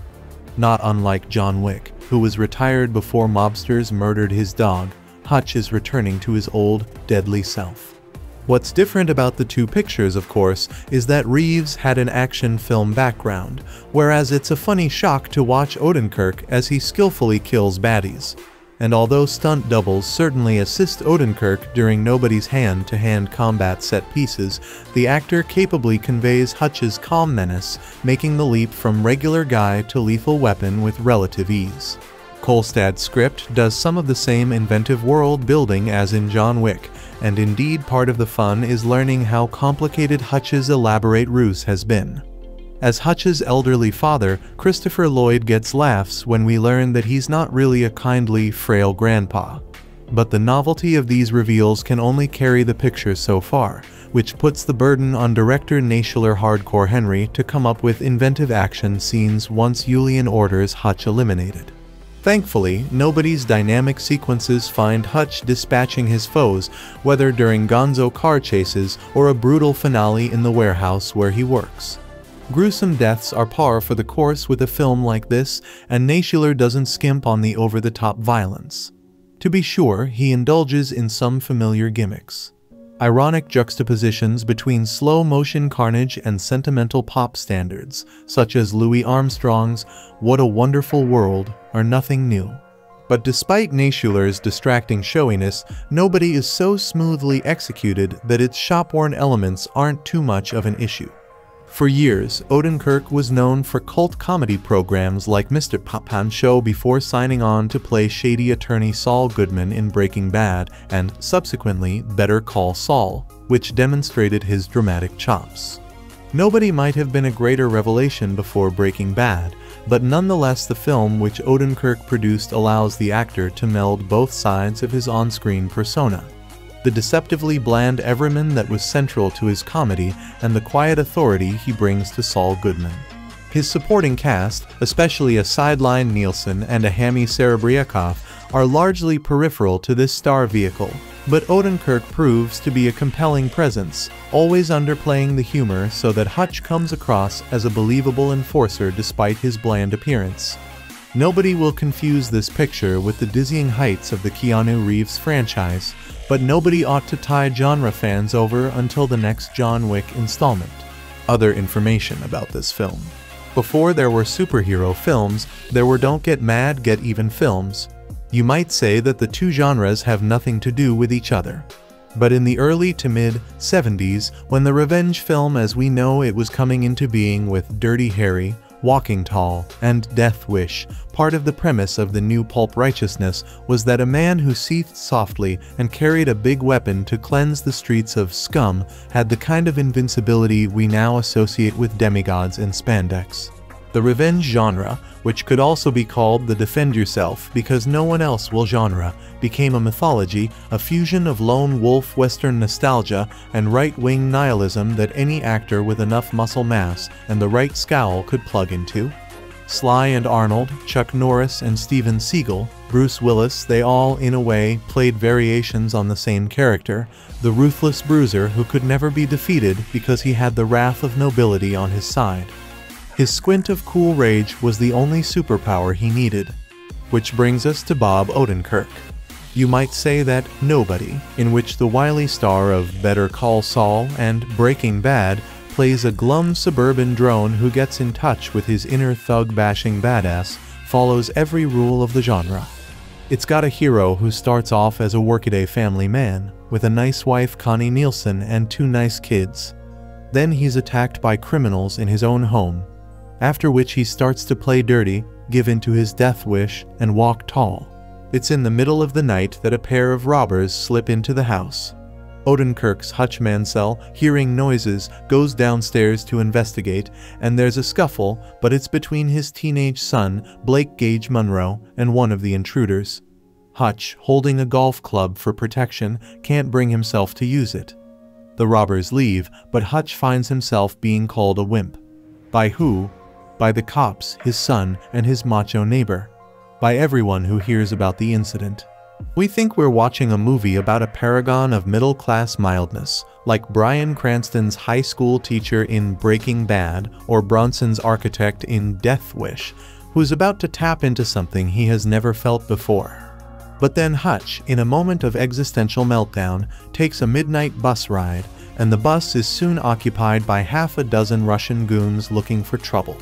Speaker 1: Not unlike John Wick, who was retired before mobsters murdered his dog, Hutch is returning to his old, deadly self. What's different about the two pictures, of course, is that Reeves had an action film background, whereas it's a funny shock to watch Odenkirk as he skillfully kills baddies. And although stunt doubles certainly assist Odenkirk during nobody's hand-to-hand combat set pieces, the actor capably conveys Hutch's calm menace, making the leap from regular guy to lethal weapon with relative ease. Kolstad's script does some of the same inventive world building as in John Wick, and indeed part of the fun is learning how complicated Hutch's elaborate ruse has been. As Hutch's elderly father, Christopher Lloyd gets laughs when we learn that he's not really a kindly, frail grandpa. But the novelty of these reveals can only carry the picture so far, which puts the burden on director Naishuller Hardcore Henry to come up with inventive action scenes once Julian orders Hutch eliminated. Thankfully, nobody's dynamic sequences find Hutch dispatching his foes, whether during gonzo car chases or a brutal finale in the warehouse where he works. Gruesome deaths are par for the course with a film like this, and Naishuller doesn't skimp on the over-the-top violence. To be sure, he indulges in some familiar gimmicks ironic juxtapositions between slow-motion carnage and sentimental pop standards, such as Louis Armstrong's What a Wonderful World, are nothing new. But despite Naishuller's distracting showiness, nobody is so smoothly executed that its shop-worn elements aren't too much of an issue. For years, Odenkirk was known for cult comedy programs like Mr. Poppan Show before signing on to play shady attorney Saul Goodman in Breaking Bad and, subsequently, Better Call Saul, which demonstrated his dramatic chops. Nobody might have been a greater revelation before Breaking Bad, but nonetheless the film which Odenkirk produced allows the actor to meld both sides of his on-screen persona the deceptively bland everyman that was central to his comedy and the quiet authority he brings to Saul Goodman. His supporting cast, especially a sideline Nielsen and a hammy Serebryakov, are largely peripheral to this star vehicle, but Odenkirk proves to be a compelling presence, always underplaying the humor so that Hutch comes across as a believable enforcer despite his bland appearance. Nobody will confuse this picture with the dizzying heights of the Keanu Reeves franchise, but nobody ought to tie genre fans over until the next John Wick installment. Other information about this film. Before there were superhero films, there were Don't Get Mad, Get Even films. You might say that the two genres have nothing to do with each other. But in the early to mid 70s, when the revenge film as we know it was coming into being with Dirty Harry, Walking Tall, and Death Wish, part of the premise of the new pulp righteousness was that a man who seethed softly and carried a big weapon to cleanse the streets of scum had the kind of invincibility we now associate with demigods and spandex. The revenge genre, which could also be called the defend yourself because no one else will genre, became a mythology, a fusion of lone wolf western nostalgia and right-wing nihilism that any actor with enough muscle mass and the right scowl could plug into. Sly and Arnold, Chuck Norris and Steven Seagal, Bruce Willis, they all, in a way, played variations on the same character, the ruthless bruiser who could never be defeated because he had the wrath of nobility on his side. His squint of cool rage was the only superpower he needed. Which brings us to Bob Odenkirk. You might say that Nobody, in which the wily star of Better Call Saul and Breaking Bad plays a glum suburban drone who gets in touch with his inner thug-bashing badass, follows every rule of the genre. It's got a hero who starts off as a workaday family man, with a nice wife Connie Nielsen and two nice kids. Then he's attacked by criminals in his own home after which he starts to play dirty, give in to his death wish, and walk tall. It's in the middle of the night that a pair of robbers slip into the house. Odenkirk's Hutch Mansell, hearing noises, goes downstairs to investigate, and there's a scuffle, but it's between his teenage son, Blake Gage Munroe, and one of the intruders. Hutch, holding a golf club for protection, can't bring himself to use it. The robbers leave, but Hutch finds himself being called a wimp. By who? By the cops, his son, and his macho neighbor. By everyone who hears about the incident. We think we're watching a movie about a paragon of middle-class mildness, like Bryan Cranston's high school teacher in Breaking Bad or Bronson's architect in Death Wish, who's about to tap into something he has never felt before. But then Hutch, in a moment of existential meltdown, takes a midnight bus ride, and the bus is soon occupied by half a dozen Russian goons looking for trouble.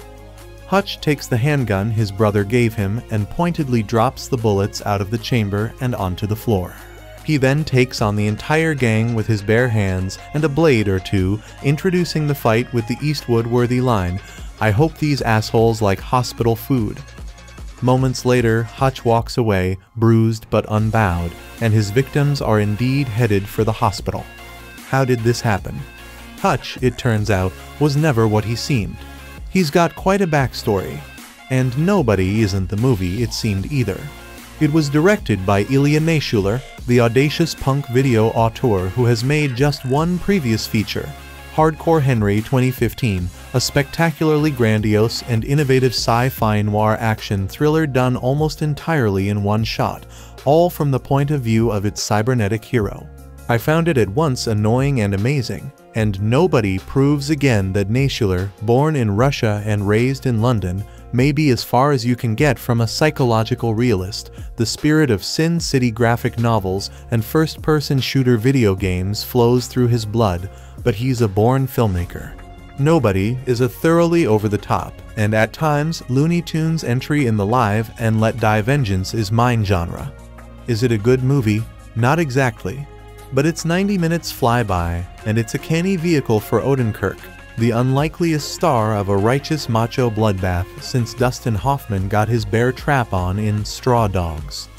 Speaker 1: Hutch takes the handgun his brother gave him and pointedly drops the bullets out of the chamber and onto the floor. He then takes on the entire gang with his bare hands and a blade or two, introducing the fight with the Eastwood worthy line, I hope these assholes like hospital food. Moments later, Hutch walks away, bruised but unbowed, and his victims are indeed headed for the hospital. How did this happen? Hutch, it turns out, was never what he seemed. He's got quite a backstory, and nobody isn't the movie it seemed either. It was directed by Ilya Naishuller, the audacious punk video auteur who has made just one previous feature, Hardcore Henry 2015, a spectacularly grandiose and innovative sci-fi noir action thriller done almost entirely in one shot, all from the point of view of its cybernetic hero. I found it at once annoying and amazing, and nobody proves again that Naishuller, born in Russia and raised in London, may be as far as you can get from a psychological realist, the spirit of Sin City graphic novels and first-person shooter video games flows through his blood, but he's a born filmmaker. Nobody is a thoroughly over-the-top, and at times Looney Tunes entry in the live and let die vengeance is mine genre. Is it a good movie? Not exactly. But its 90 minutes fly by, and it's a canny vehicle for Odenkirk, the unlikeliest star of a righteous macho bloodbath since Dustin Hoffman got his bear trap on in Straw Dogs.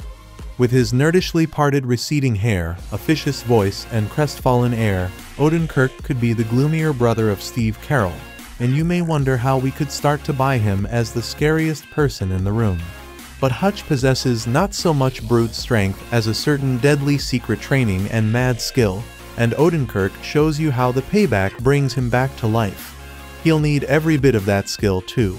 Speaker 1: With his nerdishly parted receding hair, officious voice, and crestfallen air, Odenkirk could be the gloomier brother of Steve Carell, and you may wonder how we could start to buy him as the scariest person in the room. But Hutch possesses not so much brute strength as a certain deadly secret training and mad skill, and Odenkirk shows you how the payback brings him back to life. He'll need every bit of that skill too.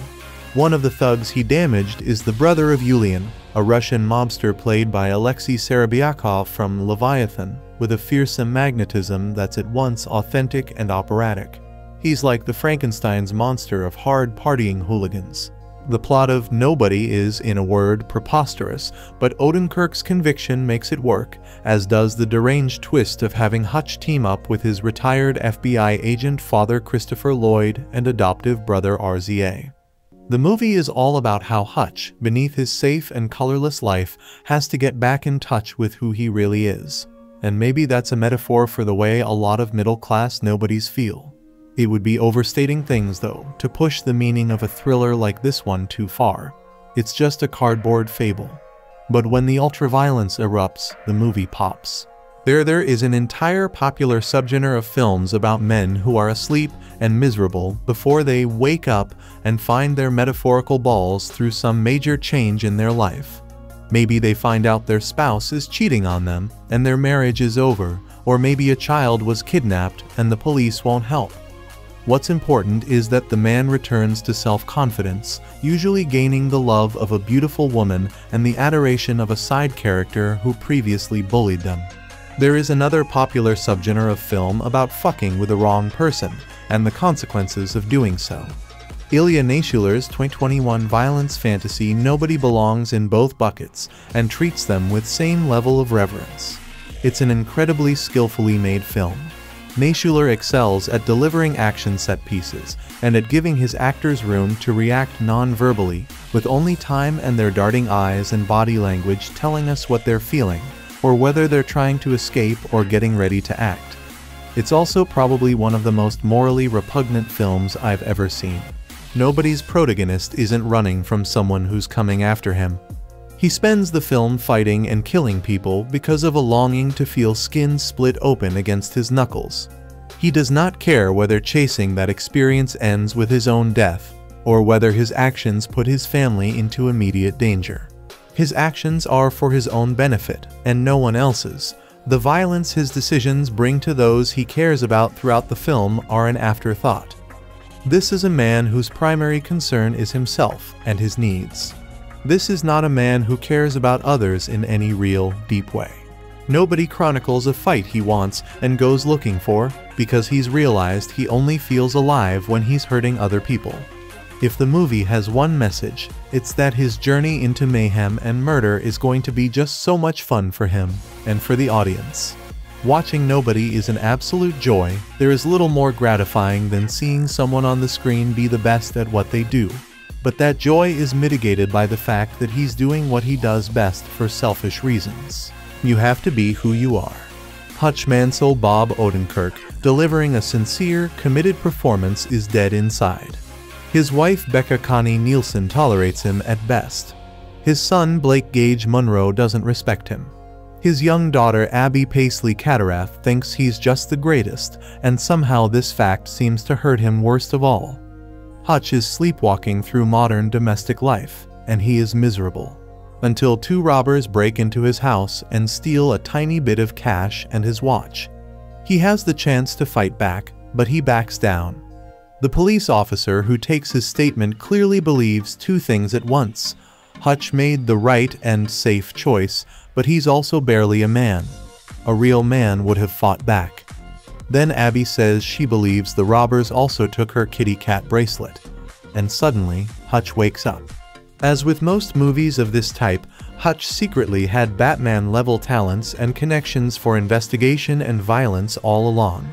Speaker 1: One of the thugs he damaged is the brother of Yulian, a Russian mobster played by Alexei Serebryakov from Leviathan, with a fearsome magnetism that's at once authentic and operatic. He's like the Frankenstein's monster of hard partying hooligans. The plot of Nobody is, in a word, preposterous, but Odenkirk's conviction makes it work, as does the deranged twist of having Hutch team up with his retired FBI agent father Christopher Lloyd and adoptive brother RZA. The movie is all about how Hutch, beneath his safe and colorless life, has to get back in touch with who he really is. And maybe that's a metaphor for the way a lot of middle-class nobodies feel. It would be overstating things, though, to push the meaning of a thriller like this one too far. It's just a cardboard fable. But when the ultraviolence erupts, the movie pops. There there is an entire popular subgenre of films about men who are asleep and miserable before they wake up and find their metaphorical balls through some major change in their life. Maybe they find out their spouse is cheating on them and their marriage is over, or maybe a child was kidnapped and the police won't help. What's important is that the man returns to self-confidence, usually gaining the love of a beautiful woman and the adoration of a side character who previously bullied them. There is another popular subgenre of film about fucking with the wrong person, and the consequences of doing so. Ilya Naishuller's 2021 violence fantasy Nobody belongs in both buckets and treats them with same level of reverence. It's an incredibly skillfully made film. Naishuller excels at delivering action set pieces and at giving his actors room to react non-verbally, with only time and their darting eyes and body language telling us what they're feeling, or whether they're trying to escape or getting ready to act. It's also probably one of the most morally repugnant films I've ever seen. Nobody's protagonist isn't running from someone who's coming after him. He spends the film fighting and killing people because of a longing to feel skin split open against his knuckles. He does not care whether chasing that experience ends with his own death, or whether his actions put his family into immediate danger. His actions are for his own benefit, and no one else's. The violence his decisions bring to those he cares about throughout the film are an afterthought. This is a man whose primary concern is himself and his needs. This is not a man who cares about others in any real, deep way. Nobody chronicles a fight he wants and goes looking for because he's realized he only feels alive when he's hurting other people. If the movie has one message, it's that his journey into mayhem and murder is going to be just so much fun for him and for the audience. Watching Nobody is an absolute joy. There is little more gratifying than seeing someone on the screen be the best at what they do. But that joy is mitigated by the fact that he's doing what he does best for selfish reasons. You have to be who you are. Hutch Mansell Bob Odenkirk, delivering a sincere, committed performance is dead inside. His wife Becca Connie Nielsen tolerates him at best. His son Blake Gage Munroe doesn't respect him. His young daughter Abby Paisley Cadorath thinks he's just the greatest, and somehow this fact seems to hurt him worst of all. Hutch is sleepwalking through modern domestic life, and he is miserable until two robbers break into his house and steal a tiny bit of cash and his watch. He has the chance to fight back, but he backs down. The police officer who takes his statement clearly believes two things at once. Hutch made the right and safe choice, but he's also barely a man. A real man would have fought back. Then Abby says she believes the robbers also took her kitty cat bracelet. And suddenly, Hutch wakes up. As with most movies of this type, Hutch secretly had Batman-level talents and connections for investigation and violence all along.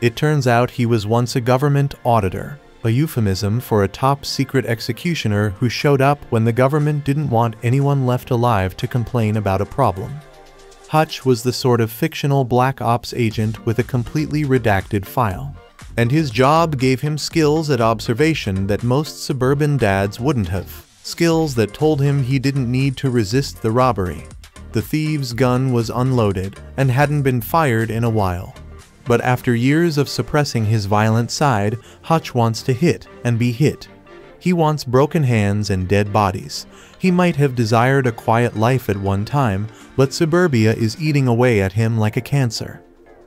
Speaker 1: It turns out he was once a government auditor, a euphemism for a top-secret executioner who showed up when the government didn't want anyone left alive to complain about a problem. Hutch was the sort of fictional black ops agent with a completely redacted file. And his job gave him skills at observation that most suburban dads wouldn't have skills that told him he didn't need to resist the robbery. The thief's gun was unloaded and hadn't been fired in a while. But after years of suppressing his violent side, Hutch wants to hit and be hit. He wants broken hands and dead bodies. He might have desired a quiet life at one time, but suburbia is eating away at him like a cancer.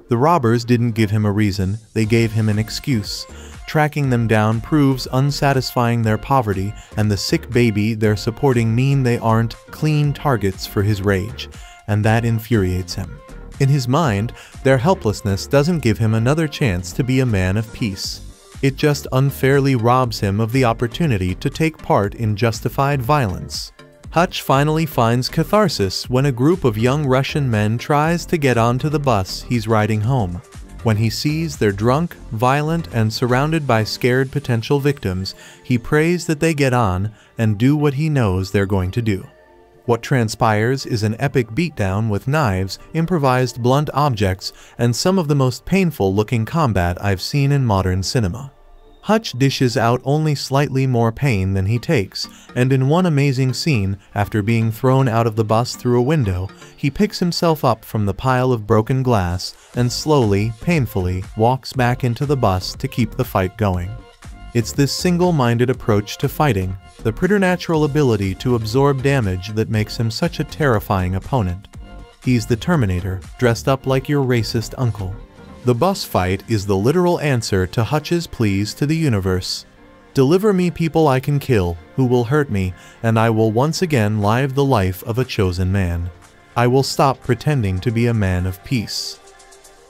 Speaker 1: The robbers didn't give him a reason, they gave him an excuse. Tracking them down proves unsatisfying their poverty, and the sick baby they're supporting mean they aren't clean targets for his rage, and that infuriates him. In his mind, their helplessness doesn't give him another chance to be a man of peace. It just unfairly robs him of the opportunity to take part in justified violence. Hutch finally finds catharsis when a group of young Russian men tries to get onto the bus he's riding home. When he sees they're drunk, violent, and surrounded by scared potential victims, he prays that they get on and do what he knows they're going to do. What transpires is an epic beatdown with knives, improvised blunt objects, and some of the most painful looking combat I've seen in modern cinema. Hutch dishes out only slightly more pain than he takes, and in one amazing scene, after being thrown out of the bus through a window, he picks himself up from the pile of broken glass and slowly, painfully, walks back into the bus to keep the fight going. It's this single-minded approach to fighting, the preternatural ability to absorb damage that makes him such a terrifying opponent. He's the Terminator, dressed up like your racist uncle. The bus fight is the literal answer to Hutch's pleas to the universe. Deliver me people I can kill, who will hurt me, and I will once again live the life of a chosen man. I will stop pretending to be a man of peace.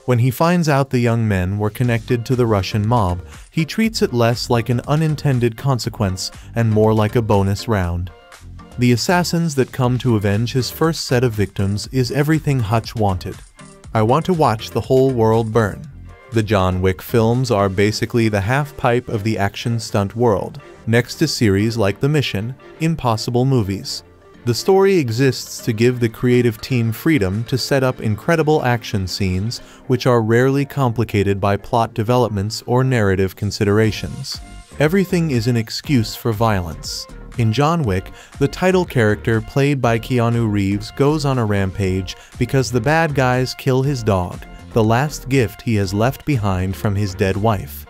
Speaker 1: When he finds out the young men were connected to the Russian mob, he treats it less like an unintended consequence and more like a bonus round. The assassins that come to avenge his first set of victims is everything Hutch wanted. I want to watch the whole world burn. The John Wick films are basically the half-pipe of the action stunt world, next to series like The Mission, Impossible movies. The story exists to give the creative team freedom to set up incredible action scenes, which are rarely complicated by plot developments or narrative considerations. Everything is an excuse for violence. In John Wick, the title character played by Keanu Reeves goes on a rampage because the bad guys kill his dog, the last gift he has left behind from his dead wife.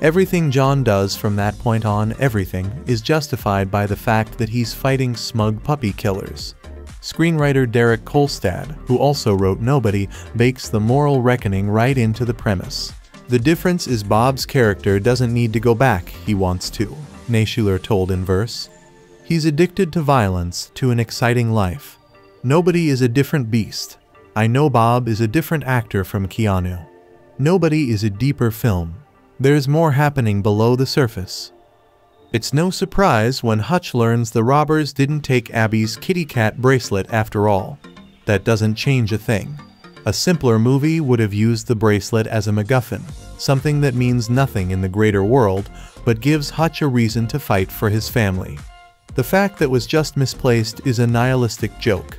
Speaker 1: Everything John does from that point on, everything, is justified by the fact that he's fighting smug puppy killers. Screenwriter Derek Kolstad, who also wrote Nobody, bakes the moral reckoning right into the premise. The difference is Bob's character doesn't need to go back, he wants to, Naishuller told Inverse. He's addicted to violence, to an exciting life. Nobody is a different beast. I know Bob is a different actor from Keanu. Nobody is a deeper film. There's more happening below the surface. It's no surprise when Hutch learns the robbers didn't take Abby's kitty cat bracelet after all. That doesn't change a thing. A simpler movie would have used the bracelet as a MacGuffin, something that means nothing in the greater world, but gives Hutch a reason to fight for his family. The fact that was just misplaced is a nihilistic joke.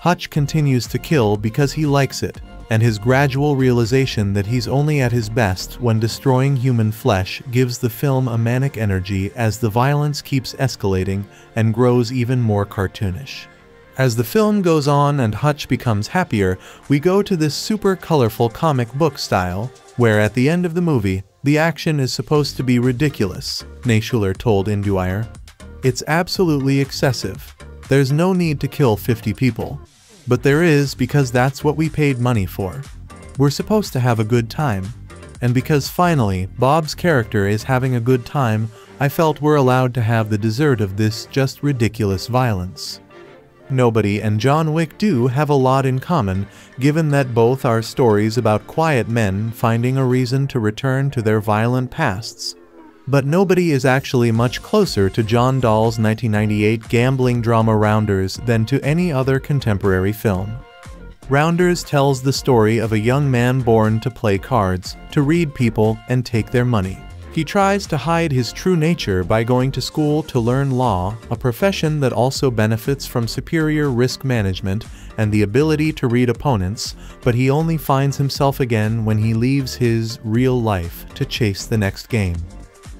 Speaker 1: Hutch continues to kill because he likes it, and his gradual realization that he's only at his best when destroying human flesh gives the film a manic energy as the violence keeps escalating and grows even more cartoonish. As the film goes on and Hutch becomes happier, we go to this super colorful comic book style, where at the end of the movie, the action is supposed to be ridiculous, Naishuller told IndieWire. It's absolutely excessive. There's no need to kill 50 people. But there is because that's what we paid money for. We're supposed to have a good time. And because finally, Bob's character is having a good time, I felt we're allowed to have the dessert of this just ridiculous violence. Nobody and John Wick do have a lot in common, given that both are stories about quiet men finding a reason to return to their violent pasts. But nobody is actually much closer to John Dahl's 1998 gambling drama Rounders than to any other contemporary film. Rounders tells the story of a young man born to play cards, to read people, and take their money. He tries to hide his true nature by going to school to learn law, a profession that also benefits from superior risk management and the ability to read opponents, but he only finds himself again when he leaves his real life to chase the next game.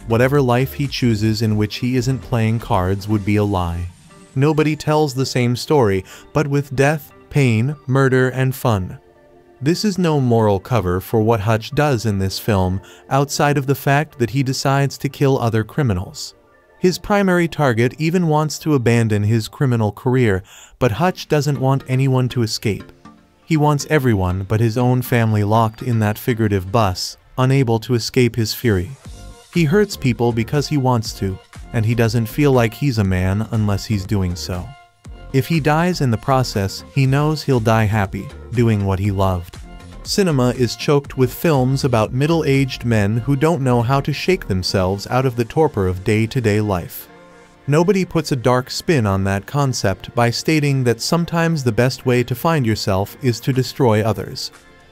Speaker 1: Whatever life he chooses in which he isn't playing cards would be a lie. Nobody tells the same story, but with death, pain, murder, and fun. This is no moral cover for what Hutch does in this film, outside of the fact that he decides to kill other criminals. His primary target even wants to abandon his criminal career, but Hutch doesn't want anyone to escape. He wants everyone but his own family locked in that figurative bus, unable to escape his fury. He hurts people because he wants to, and he doesn't feel like he's a man unless he's doing so. If he dies in the process, he knows he'll die happy, doing what he loved. Cinema is choked with films about middle-aged men who don't know how to shake themselves out of the torpor of day-to-day -day life. Nobody puts a dark spin on that concept by stating that sometimes the best way to find yourself is to destroy others.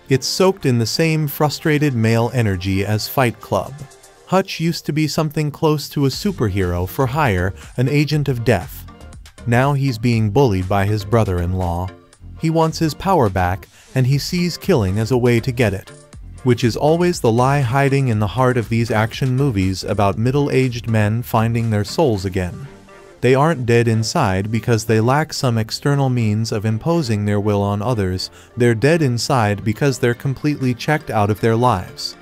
Speaker 1: It's soaked in the same frustrated male energy as Fight Club. Hutch used to be something close to a superhero for hire, an agent of death. Now he's being bullied by his brother-in-law. He wants his power back, and he sees killing as a way to get it. Which is always the lie hiding in the heart of these action movies about middle-aged men finding their souls again. They aren't dead inside because they lack some external means of imposing their will on others, they're dead inside because they're completely checked out of their lives.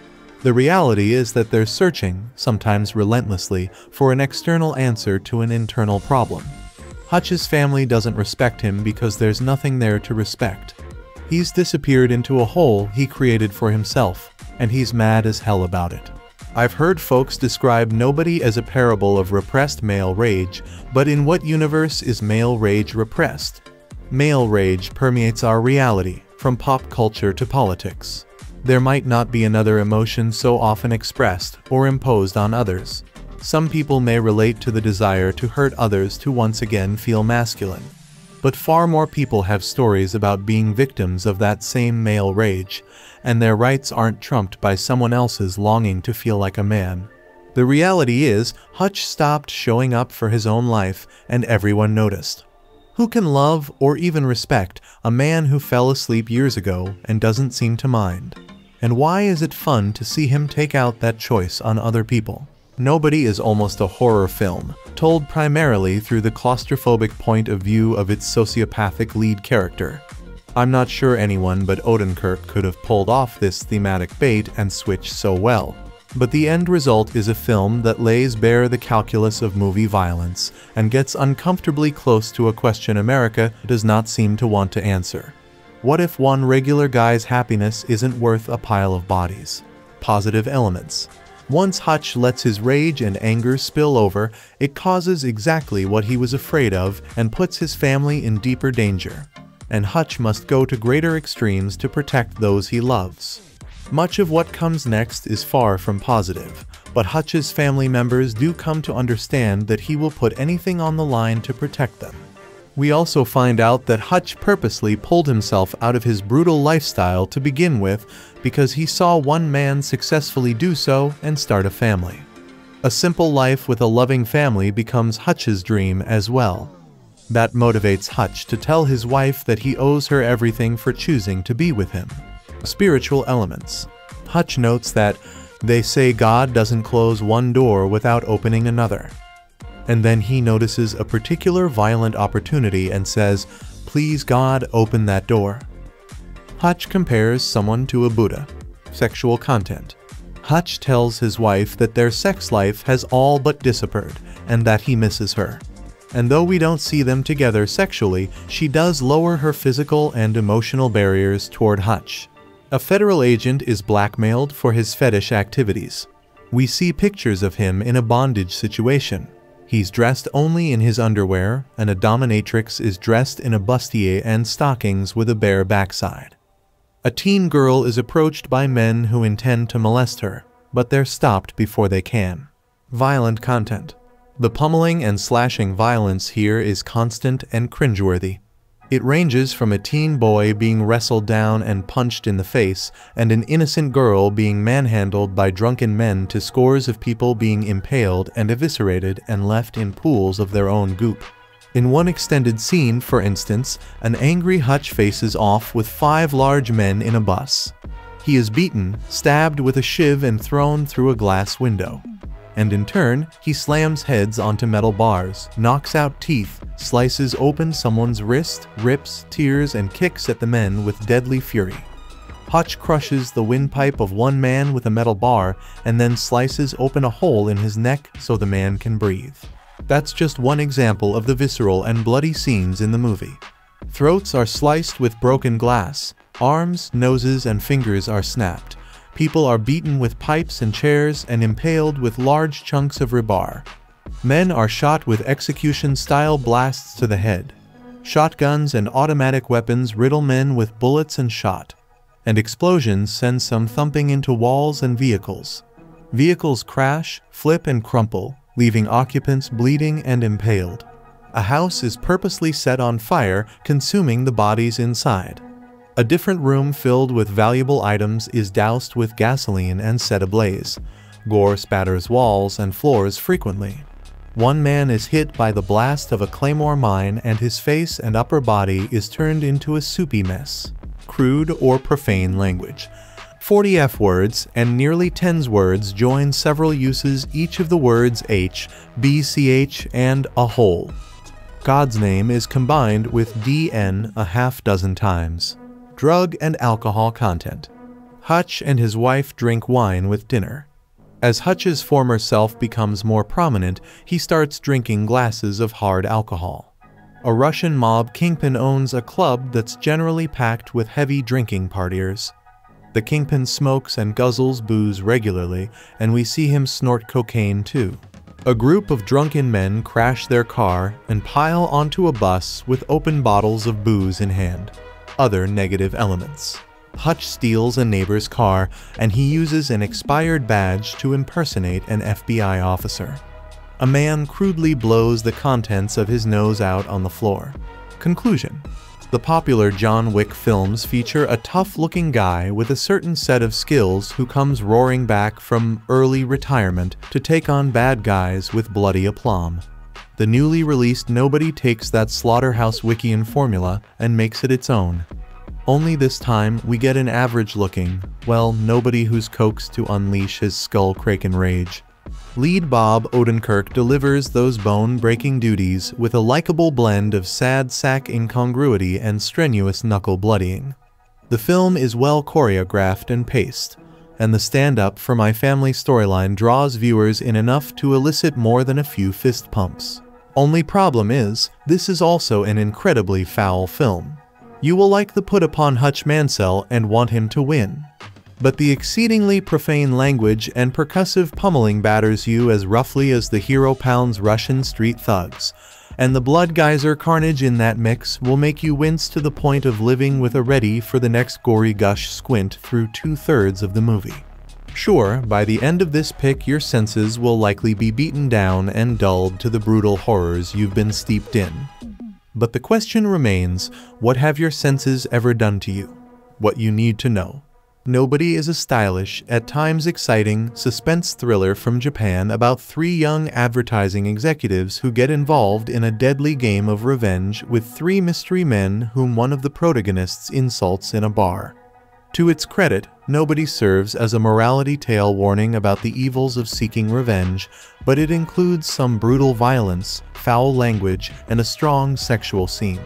Speaker 1: The reality is that they're searching, sometimes relentlessly, for an external answer to an internal problem. Hutch's family doesn't respect him because there's nothing there to respect. He's disappeared into a hole he created for himself, and he's mad as hell about it. I've heard folks describe Nobody as a parable of repressed male rage, but in what universe is male rage repressed? Male rage permeates our reality, from pop culture to politics there might not be another emotion so often expressed or imposed on others. Some people may relate to the desire to hurt others to once again feel masculine. But far more people have stories about being victims of that same male rage, and their rights aren't trumped by someone else's longing to feel like a man. The reality is, Hutch stopped showing up for his own life, and everyone noticed. Who can love or even respect a man who fell asleep years ago and doesn't seem to mind? And why is it fun to see him take out that choice on other people? Nobody is almost a horror film, told primarily through the claustrophobic point of view of its sociopathic lead character. I'm not sure anyone but Odenkirk could have pulled off this thematic bait and switch so well. But the end result is a film that lays bare the calculus of movie violence and gets uncomfortably close to a question America does not seem to want to answer. What if one regular guy's happiness isn't worth a pile of bodies? Positive elements. Once Hutch lets his rage and anger spill over, it causes exactly what he was afraid of and puts his family in deeper danger. And Hutch must go to greater extremes to protect those he loves. Much of what comes next is far from positive, but Hutch's family members do come to understand that he will put anything on the line to protect them. We also find out that Hutch purposely pulled himself out of his brutal lifestyle to begin with because he saw one man successfully do so and start a family. A simple life with a loving family becomes Hutch's dream as well. That motivates Hutch to tell his wife that he owes her everything for choosing to be with him. Spiritual elements. Hutch notes that they say God doesn't close one door without opening another and then he notices a particular violent opportunity and says, Please God, open that door. Hutch compares someone to a Buddha. Sexual content. Hutch tells his wife that their sex life has all but disappeared and that he misses her. And though we don't see them together sexually, she does lower her physical and emotional barriers toward Hutch. A federal agent is blackmailed for his fetish activities. We see pictures of him in a bondage situation. He's dressed only in his underwear, and a dominatrix is dressed in a bustier and stockings with a bare backside. A teen girl is approached by men who intend to molest her, but they're stopped before they can. Violent content. The pummeling and slashing violence here is constant and cringeworthy. It ranges from a teen boy being wrestled down and punched in the face, and an innocent girl being manhandled by drunken men to scores of people being impaled and eviscerated and left in pools of their own goop. In one extended scene, for instance, an angry Hutch faces off with five large men in a bus. He is beaten, stabbed with a shiv and thrown through a glass window and in turn, he slams heads onto metal bars, knocks out teeth, slices open someone's wrist, rips, tears, and kicks at the men with deadly fury. Hutch crushes the windpipe of one man with a metal bar and then slices open a hole in his neck so the man can breathe. That's just one example of the visceral and bloody scenes in the movie. Throats are sliced with broken glass, arms, noses, and fingers are snapped, People are beaten with pipes and chairs and impaled with large chunks of rebar. Men are shot with execution-style blasts to the head. Shotguns and automatic weapons riddle men with bullets and shot. And explosions send some thumping into walls and vehicles. Vehicles crash, flip and crumple, leaving occupants bleeding and impaled. A house is purposely set on fire, consuming the bodies inside. A different room filled with valuable items is doused with gasoline and set ablaze. Gore spatters walls and floors frequently. One man is hit by the blast of a claymore mine and his face and upper body is turned into a soupy mess. Crude or profane language. 40 F words and nearly 10s words join several uses each of the words H, BCH, and a whole. God's name is combined with DN a half dozen times drug and alcohol content. Hutch and his wife drink wine with dinner. As Hutch's former self becomes more prominent, he starts drinking glasses of hard alcohol. A Russian mob kingpin owns a club that's generally packed with heavy drinking partiers. The kingpin smokes and guzzles booze regularly, and we see him snort cocaine too. A group of drunken men crash their car and pile onto a bus with open bottles of booze in hand other negative elements. Hutch steals a neighbor's car and he uses an expired badge to impersonate an FBI officer. A man crudely blows the contents of his nose out on the floor. Conclusion The popular John Wick films feature a tough-looking guy with a certain set of skills who comes roaring back from early retirement to take on bad guys with bloody aplomb. The newly released Nobody takes that Slaughterhouse Wickian formula and makes it its own. Only this time, we get an average-looking, well, nobody who's coaxed to unleash his skull-kraken rage. Lead Bob Odenkirk delivers those bone-breaking duties with a likable blend of sad sack incongruity and strenuous knuckle bloodying. The film is well choreographed and paced. and the stand-up for my family storyline draws viewers in enough to elicit more than a few fist pumps. Only problem is, this is also an incredibly foul film. You will like the put upon Hutch Mansell and want him to win. But the exceedingly profane language and percussive pummeling batters you as roughly as the hero pounds Russian street thugs, and the blood geyser carnage in that mix will make you wince to the point of living with a ready for the next gory gush squint through two-thirds of the movie. Sure, by the end of this pick your senses will likely be beaten down and dulled to the brutal horrors you've been steeped in. But the question remains, what have your senses ever done to you? What you need to know. Nobody is a stylish, at times exciting, suspense thriller from Japan about three young advertising executives who get involved in a deadly game of revenge with three mystery men whom one of the protagonists insults in a bar. To its credit, Nobody serves as a morality tale warning about the evils of seeking revenge, but it includes some brutal violence, foul language, and a strong sexual scene.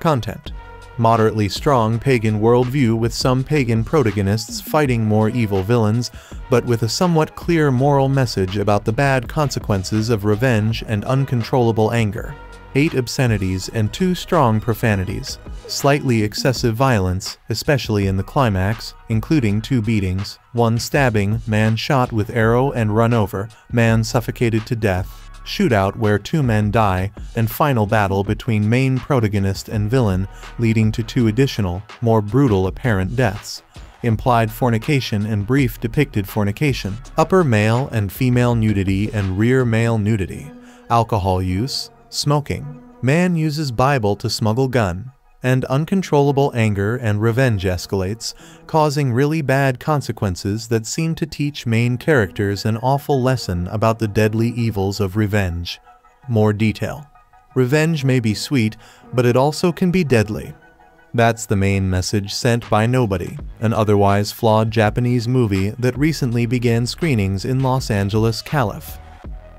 Speaker 1: Content moderately strong pagan worldview with some pagan protagonists fighting more evil villains, but with a somewhat clear moral message about the bad consequences of revenge and uncontrollable anger. 8 obscenities and 2 strong profanities. Slightly excessive violence, especially in the climax, including 2 beatings, 1 stabbing, man shot with arrow and run over, man suffocated to death, shootout where two men die, and final battle between main protagonist and villain, leading to two additional, more brutal apparent deaths. Implied fornication and brief depicted fornication. Upper male and female nudity and rear male nudity. Alcohol use. Smoking. Man uses Bible to smuggle gun and uncontrollable anger and revenge escalates, causing really bad consequences that seem to teach main characters an awful lesson about the deadly evils of revenge. More detail. Revenge may be sweet, but it also can be deadly. That's the main message sent by Nobody, an otherwise flawed Japanese movie that recently began screenings in Los Angeles, Calif.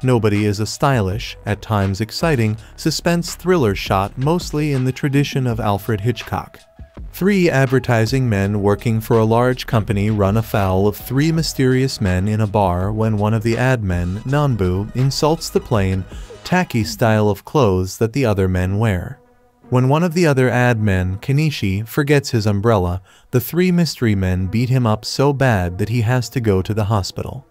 Speaker 1: Nobody is a stylish, at times exciting, suspense thriller shot mostly in the tradition of Alfred Hitchcock. Three advertising men working for a large company run afoul of three mysterious men in a bar when one of the ad men, Nanbu, insults the plain, tacky style of clothes that the other men wear. When one of the other ad men, Kenishi, forgets his umbrella, the three mystery men beat him up so bad that he has to go to the hospital.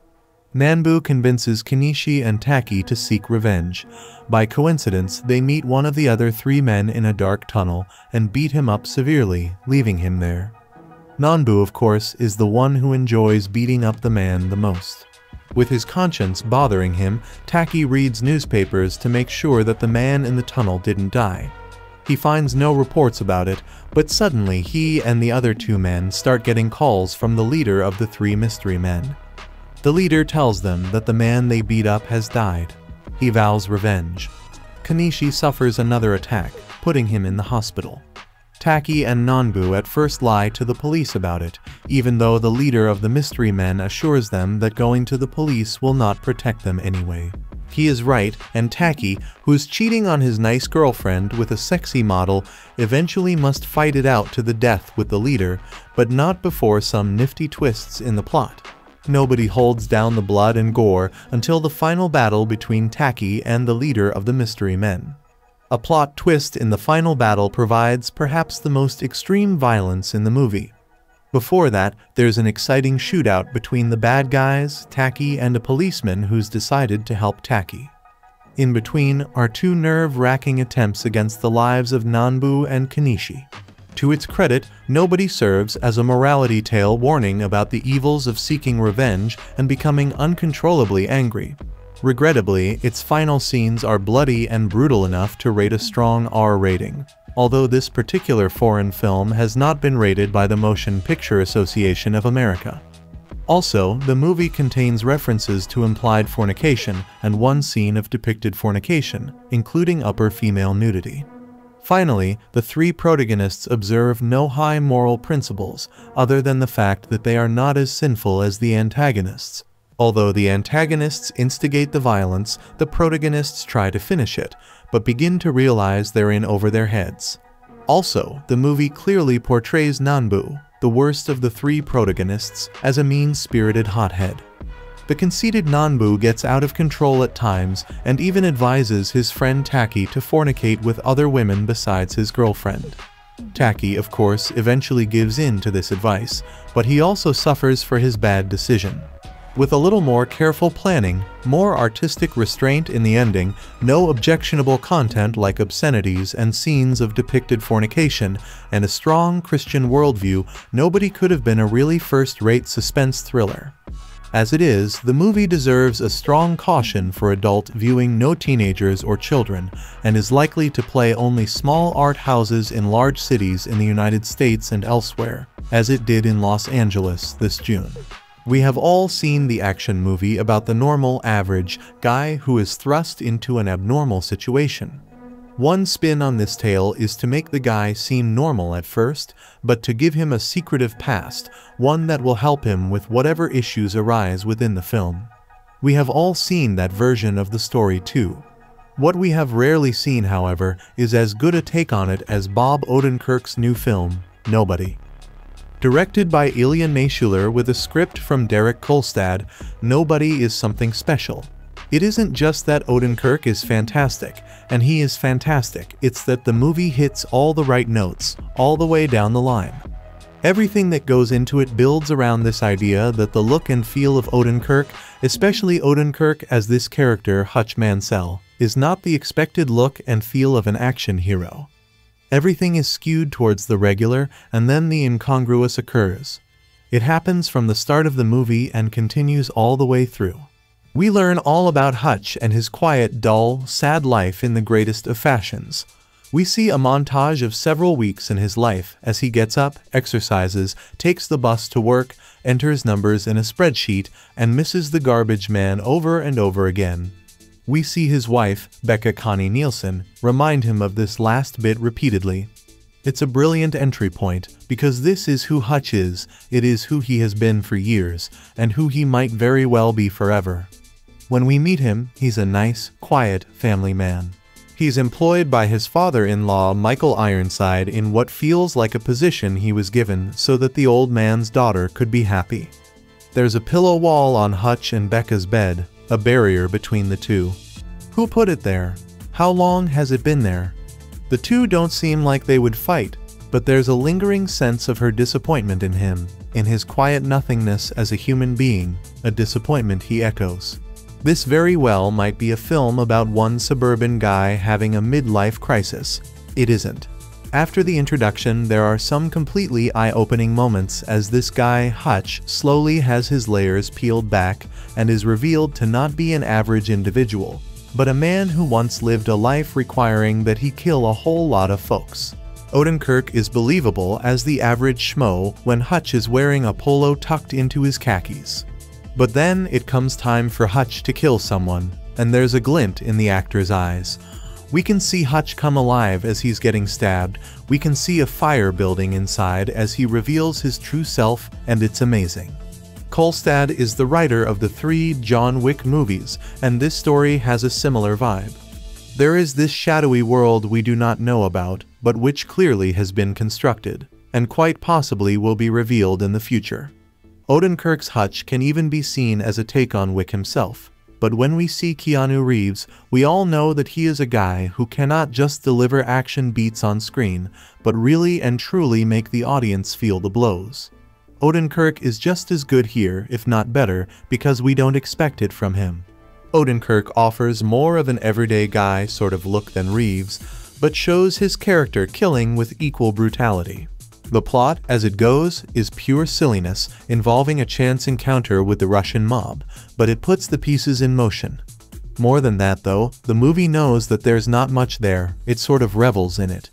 Speaker 1: Nanbu convinces Kenishi and Taki to seek revenge. By coincidence, they meet one of the other three men in a dark tunnel and beat him up severely, leaving him there. Nanbu, of course, is the one who enjoys beating up the man the most. With his conscience bothering him, Taki reads newspapers to make sure that the man in the tunnel didn't die. He finds no reports about it, but suddenly he and the other two men start getting calls from the leader of the three mystery men. The leader tells them that the man they beat up has died. He vows revenge. Kenishi suffers another attack, putting him in the hospital. Taki and Nanbu at first lie to the police about it, even though the leader of the mystery men assures them that going to the police will not protect them anyway. He is right, and Taki, who's cheating on his nice girlfriend with a sexy model, eventually must fight it out to the death with the leader, but not before some nifty twists in the plot. Nobody holds down the blood and gore until the final battle between Taki and the leader of the Mystery Men. A plot twist in the final battle provides perhaps the most extreme violence in the movie. Before that, there's an exciting shootout between the bad guys, Taki, and a policeman who's decided to help Taki. In between are two nerve-wracking attempts against the lives of Nanbu and Kenishi. To its credit, Nobody serves as a morality tale warning about the evils of seeking revenge and becoming uncontrollably angry. Regrettably, its final scenes are bloody and brutal enough to rate a strong R rating, although this particular foreign film has not been rated by the Motion Picture Association of America. Also, the movie contains references to implied fornication and one scene of depicted fornication, including upper female nudity. Finally, the three protagonists observe no high moral principles other than the fact that they are not as sinful as the antagonists. Although the antagonists instigate the violence, the protagonists try to finish it, but begin to realize they're in over their heads. Also, the movie clearly portrays Nanbu, the worst of the three protagonists, as a mean-spirited hothead. The conceited Nanbu gets out of control at times and even advises his friend Taki to fornicate with other women besides his girlfriend. Taki, of course, eventually gives in to this advice, but he also suffers for his bad decision. With a little more careful planning, more artistic restraint in the ending, no objectionable content like obscenities and scenes of depicted fornication, and a strong Christian worldview, nobody could have been a really first-rate suspense thriller. As it is, the movie deserves a strong caution for adult viewing no teenagers or children, and is likely to play only small art houses in large cities in the United States and elsewhere, as it did in Los Angeles this June. We have all seen the action movie about the normal, average guy who is thrust into an abnormal situation. One spin on this tale is to make the guy seem normal at first, but to give him a secretive past, one that will help him with whatever issues arise within the film. We have all seen that version of the story too. What we have rarely seen, however, is as good a take on it as Bob Odenkirk's new film, Nobody. Directed by Ilya Naishuller with a script from Derek Kolstad, Nobody is something special. It isn't just that Odenkirk is fantastic, and he is fantastic, it's that the movie hits all the right notes, all the way down the line. Everything that goes into it builds around this idea that the look and feel of Odenkirk, especially Odenkirk as this character Hutch Mansell, is not the expected look and feel of an action hero. Everything is skewed towards the regular, and then the incongruous occurs. It happens from the start of the movie and continues all the way through. We learn all about Hutch and his quiet, dull, sad life in the greatest of fashions. We see a montage of several weeks in his life as he gets up, exercises, takes the bus to work, enters numbers in a spreadsheet, and misses the garbage man over and over again. We see his wife, Becca Connie Nielsen, remind him of this last bit repeatedly. It's a brilliant entry point, because this is who Hutch is, it is who he has been for years, and who he might very well be forever. When we meet him, he's a nice, quiet family man. He's employed by his father-in-law Michael Ironside in what feels like a position he was given so that the old man's daughter could be happy. There's a pillow wall on Hutch and Becca's bed, a barrier between the two. Who put it there? How long has it been there? The two don't seem like they would fight, but there's a lingering sense of her disappointment in him, in his quiet nothingness as a human being, a disappointment he echoes. This very well might be a film about one suburban guy having a midlife crisis. It isn't. After the introduction, there are some completely eye-opening moments as this guy, Hutch, slowly has his layers peeled back and is revealed to not be an average individual, but a man who once lived a life requiring that he kill a whole lot of folks. Odenkirk is believable as the average schmo when Hutch is wearing a polo tucked into his khakis. But then it comes time for Hutch to kill someone, and there's a glint in the actor's eyes. We can see Hutch come alive as he's getting stabbed, we can see a fire building inside as he reveals his true self, and it's amazing. Kolstad is the writer of the three John Wick movies, and this story has a similar vibe. There is this shadowy world we do not know about, but which clearly has been constructed, and quite possibly will be revealed in the future. Odenkirk's Hutch can even be seen as a take on Wick himself. But when we see Keanu Reeves, we all know that he is a guy who cannot just deliver action beats on screen, but really and truly make the audience feel the blows. Odenkirk is just as good here, if not better, because we don't expect it from him. Odenkirk offers more of an everyday guy sort of look than Reeves, but shows his character killing with equal brutality. The plot, as it goes, is pure silliness involving a chance encounter with the Russian mob, but it puts the pieces in motion. More than that though, the movie knows that there's not much there, it sort of revels in it.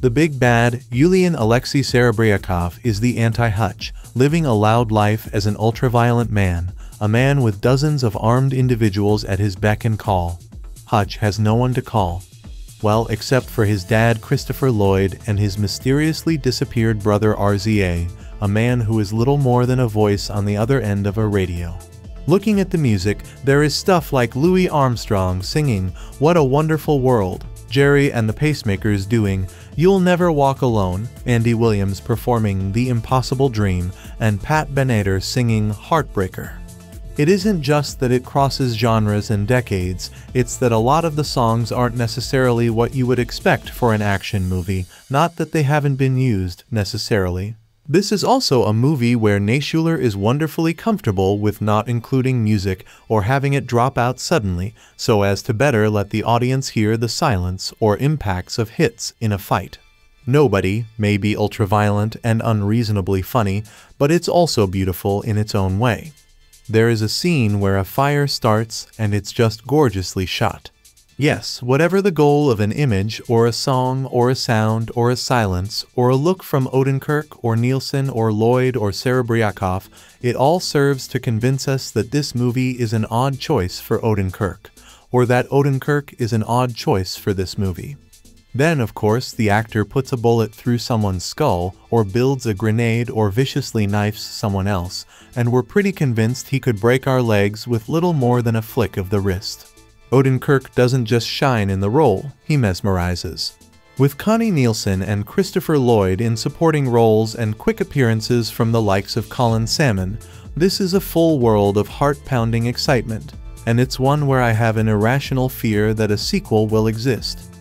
Speaker 1: The big bad, Yulian Alexei Serebryakov is the anti-Hutch, living a loud life as an ultra-violent man, a man with dozens of armed individuals at his beck and call. Hutch has no one to call, well, except for his dad Christopher Lloyd and his mysteriously disappeared brother RZA, a man who is little more than a voice on the other end of a radio. Looking at the music, there is stuff like Louis Armstrong singing What a Wonderful World, Gerry and the Pacemakers doing You'll Never Walk Alone, Andy Williams performing The Impossible Dream, and Pat Benatar singing Heartbreaker. It isn't just that it crosses genres and decades, it's that a lot of the songs aren't necessarily what you would expect for an action movie, not that they haven't been used, necessarily. This is also a movie where Naishuller is wonderfully comfortable with not including music or having it drop out suddenly so as to better let the audience hear the silence or impacts of hits in a fight. Nobody may be ultraviolent and unreasonably funny, but it's also beautiful in its own way. There is a scene where a fire starts and it's just gorgeously shot. Yes, whatever the goal of an image, or a song, or a sound, or a silence, or a look from Odenkirk, or Nielsen, or Lloyd, or Serebryakov, it all serves to convince us that this movie is an odd choice for Odenkirk, or that Odenkirk is an odd choice for this movie. Then, of course, the actor puts a bullet through someone's skull, or builds a grenade or viciously knifes someone else, and we're pretty convinced he could break our legs with little more than a flick of the wrist. Odenkirk doesn't just shine in the role, he mesmerizes. With Connie Nielsen and Christopher Lloyd in supporting roles and quick appearances from the likes of Colin Salmon, this is a full world of heart-pounding excitement, and it's one where I have an irrational fear that a sequel will exist.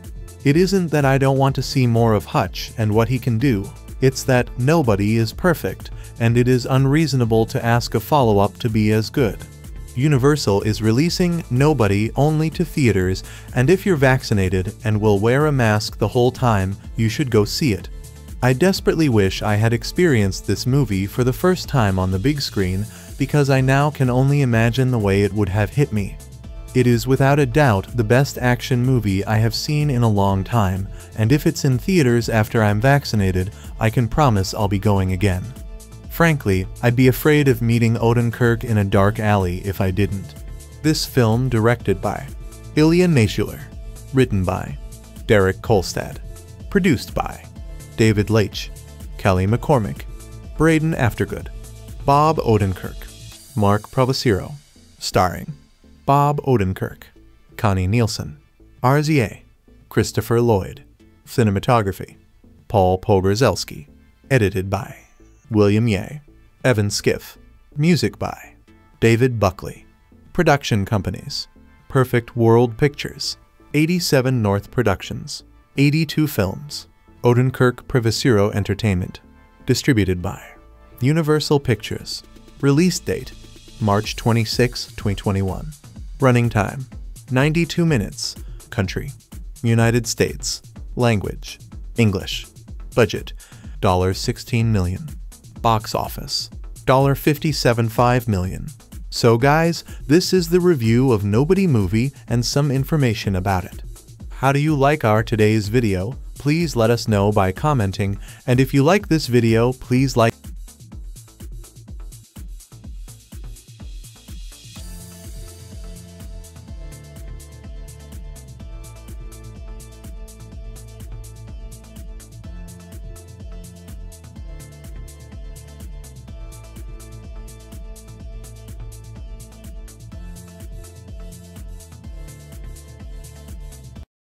Speaker 1: It isn't that I don't want to see more of Hutch and what he can do, it's that nobody is perfect, and it is unreasonable to ask a follow-up to be as good. Universal is releasing Nobody only to theaters, and if you're vaccinated and will wear a mask the whole time, you should go see it. I desperately wish I had experienced this movie for the first time on the big screen because I now can only imagine the way it would have hit me. It is without a doubt the best action movie I have seen in a long time, and if it's in theaters after I'm vaccinated, I can promise I'll be going again. Frankly, I'd be afraid of meeting Odenkirk in a dark alley if I didn't. This film directed by Ilya Naishuller, written by Derek Kolstad, produced by David Leitch, Kelly McCormick, Braden Aftergood, Bob Odenkirk, Marc Provissiero, starring Bob Odenkirk, Connie Nielsen, RZA, Christopher Lloyd, cinematography, Paul Pogorzelski, edited by William Yeh, Evan Skiff. Music by David Buckley. Production companies Perfect World Pictures, 87 North Productions, 82 Films, Odenkirk Provissiero Entertainment. Distributed by Universal Pictures. Release date March 26, 2021. Running time 92 minutes. Country United States. Language English. Budget $16 million box office. $57.5 million. So guys, this is the review of Nobody Movie and some information about it. How do you like our today's video? Please let us know by commenting, and if you like this video, please like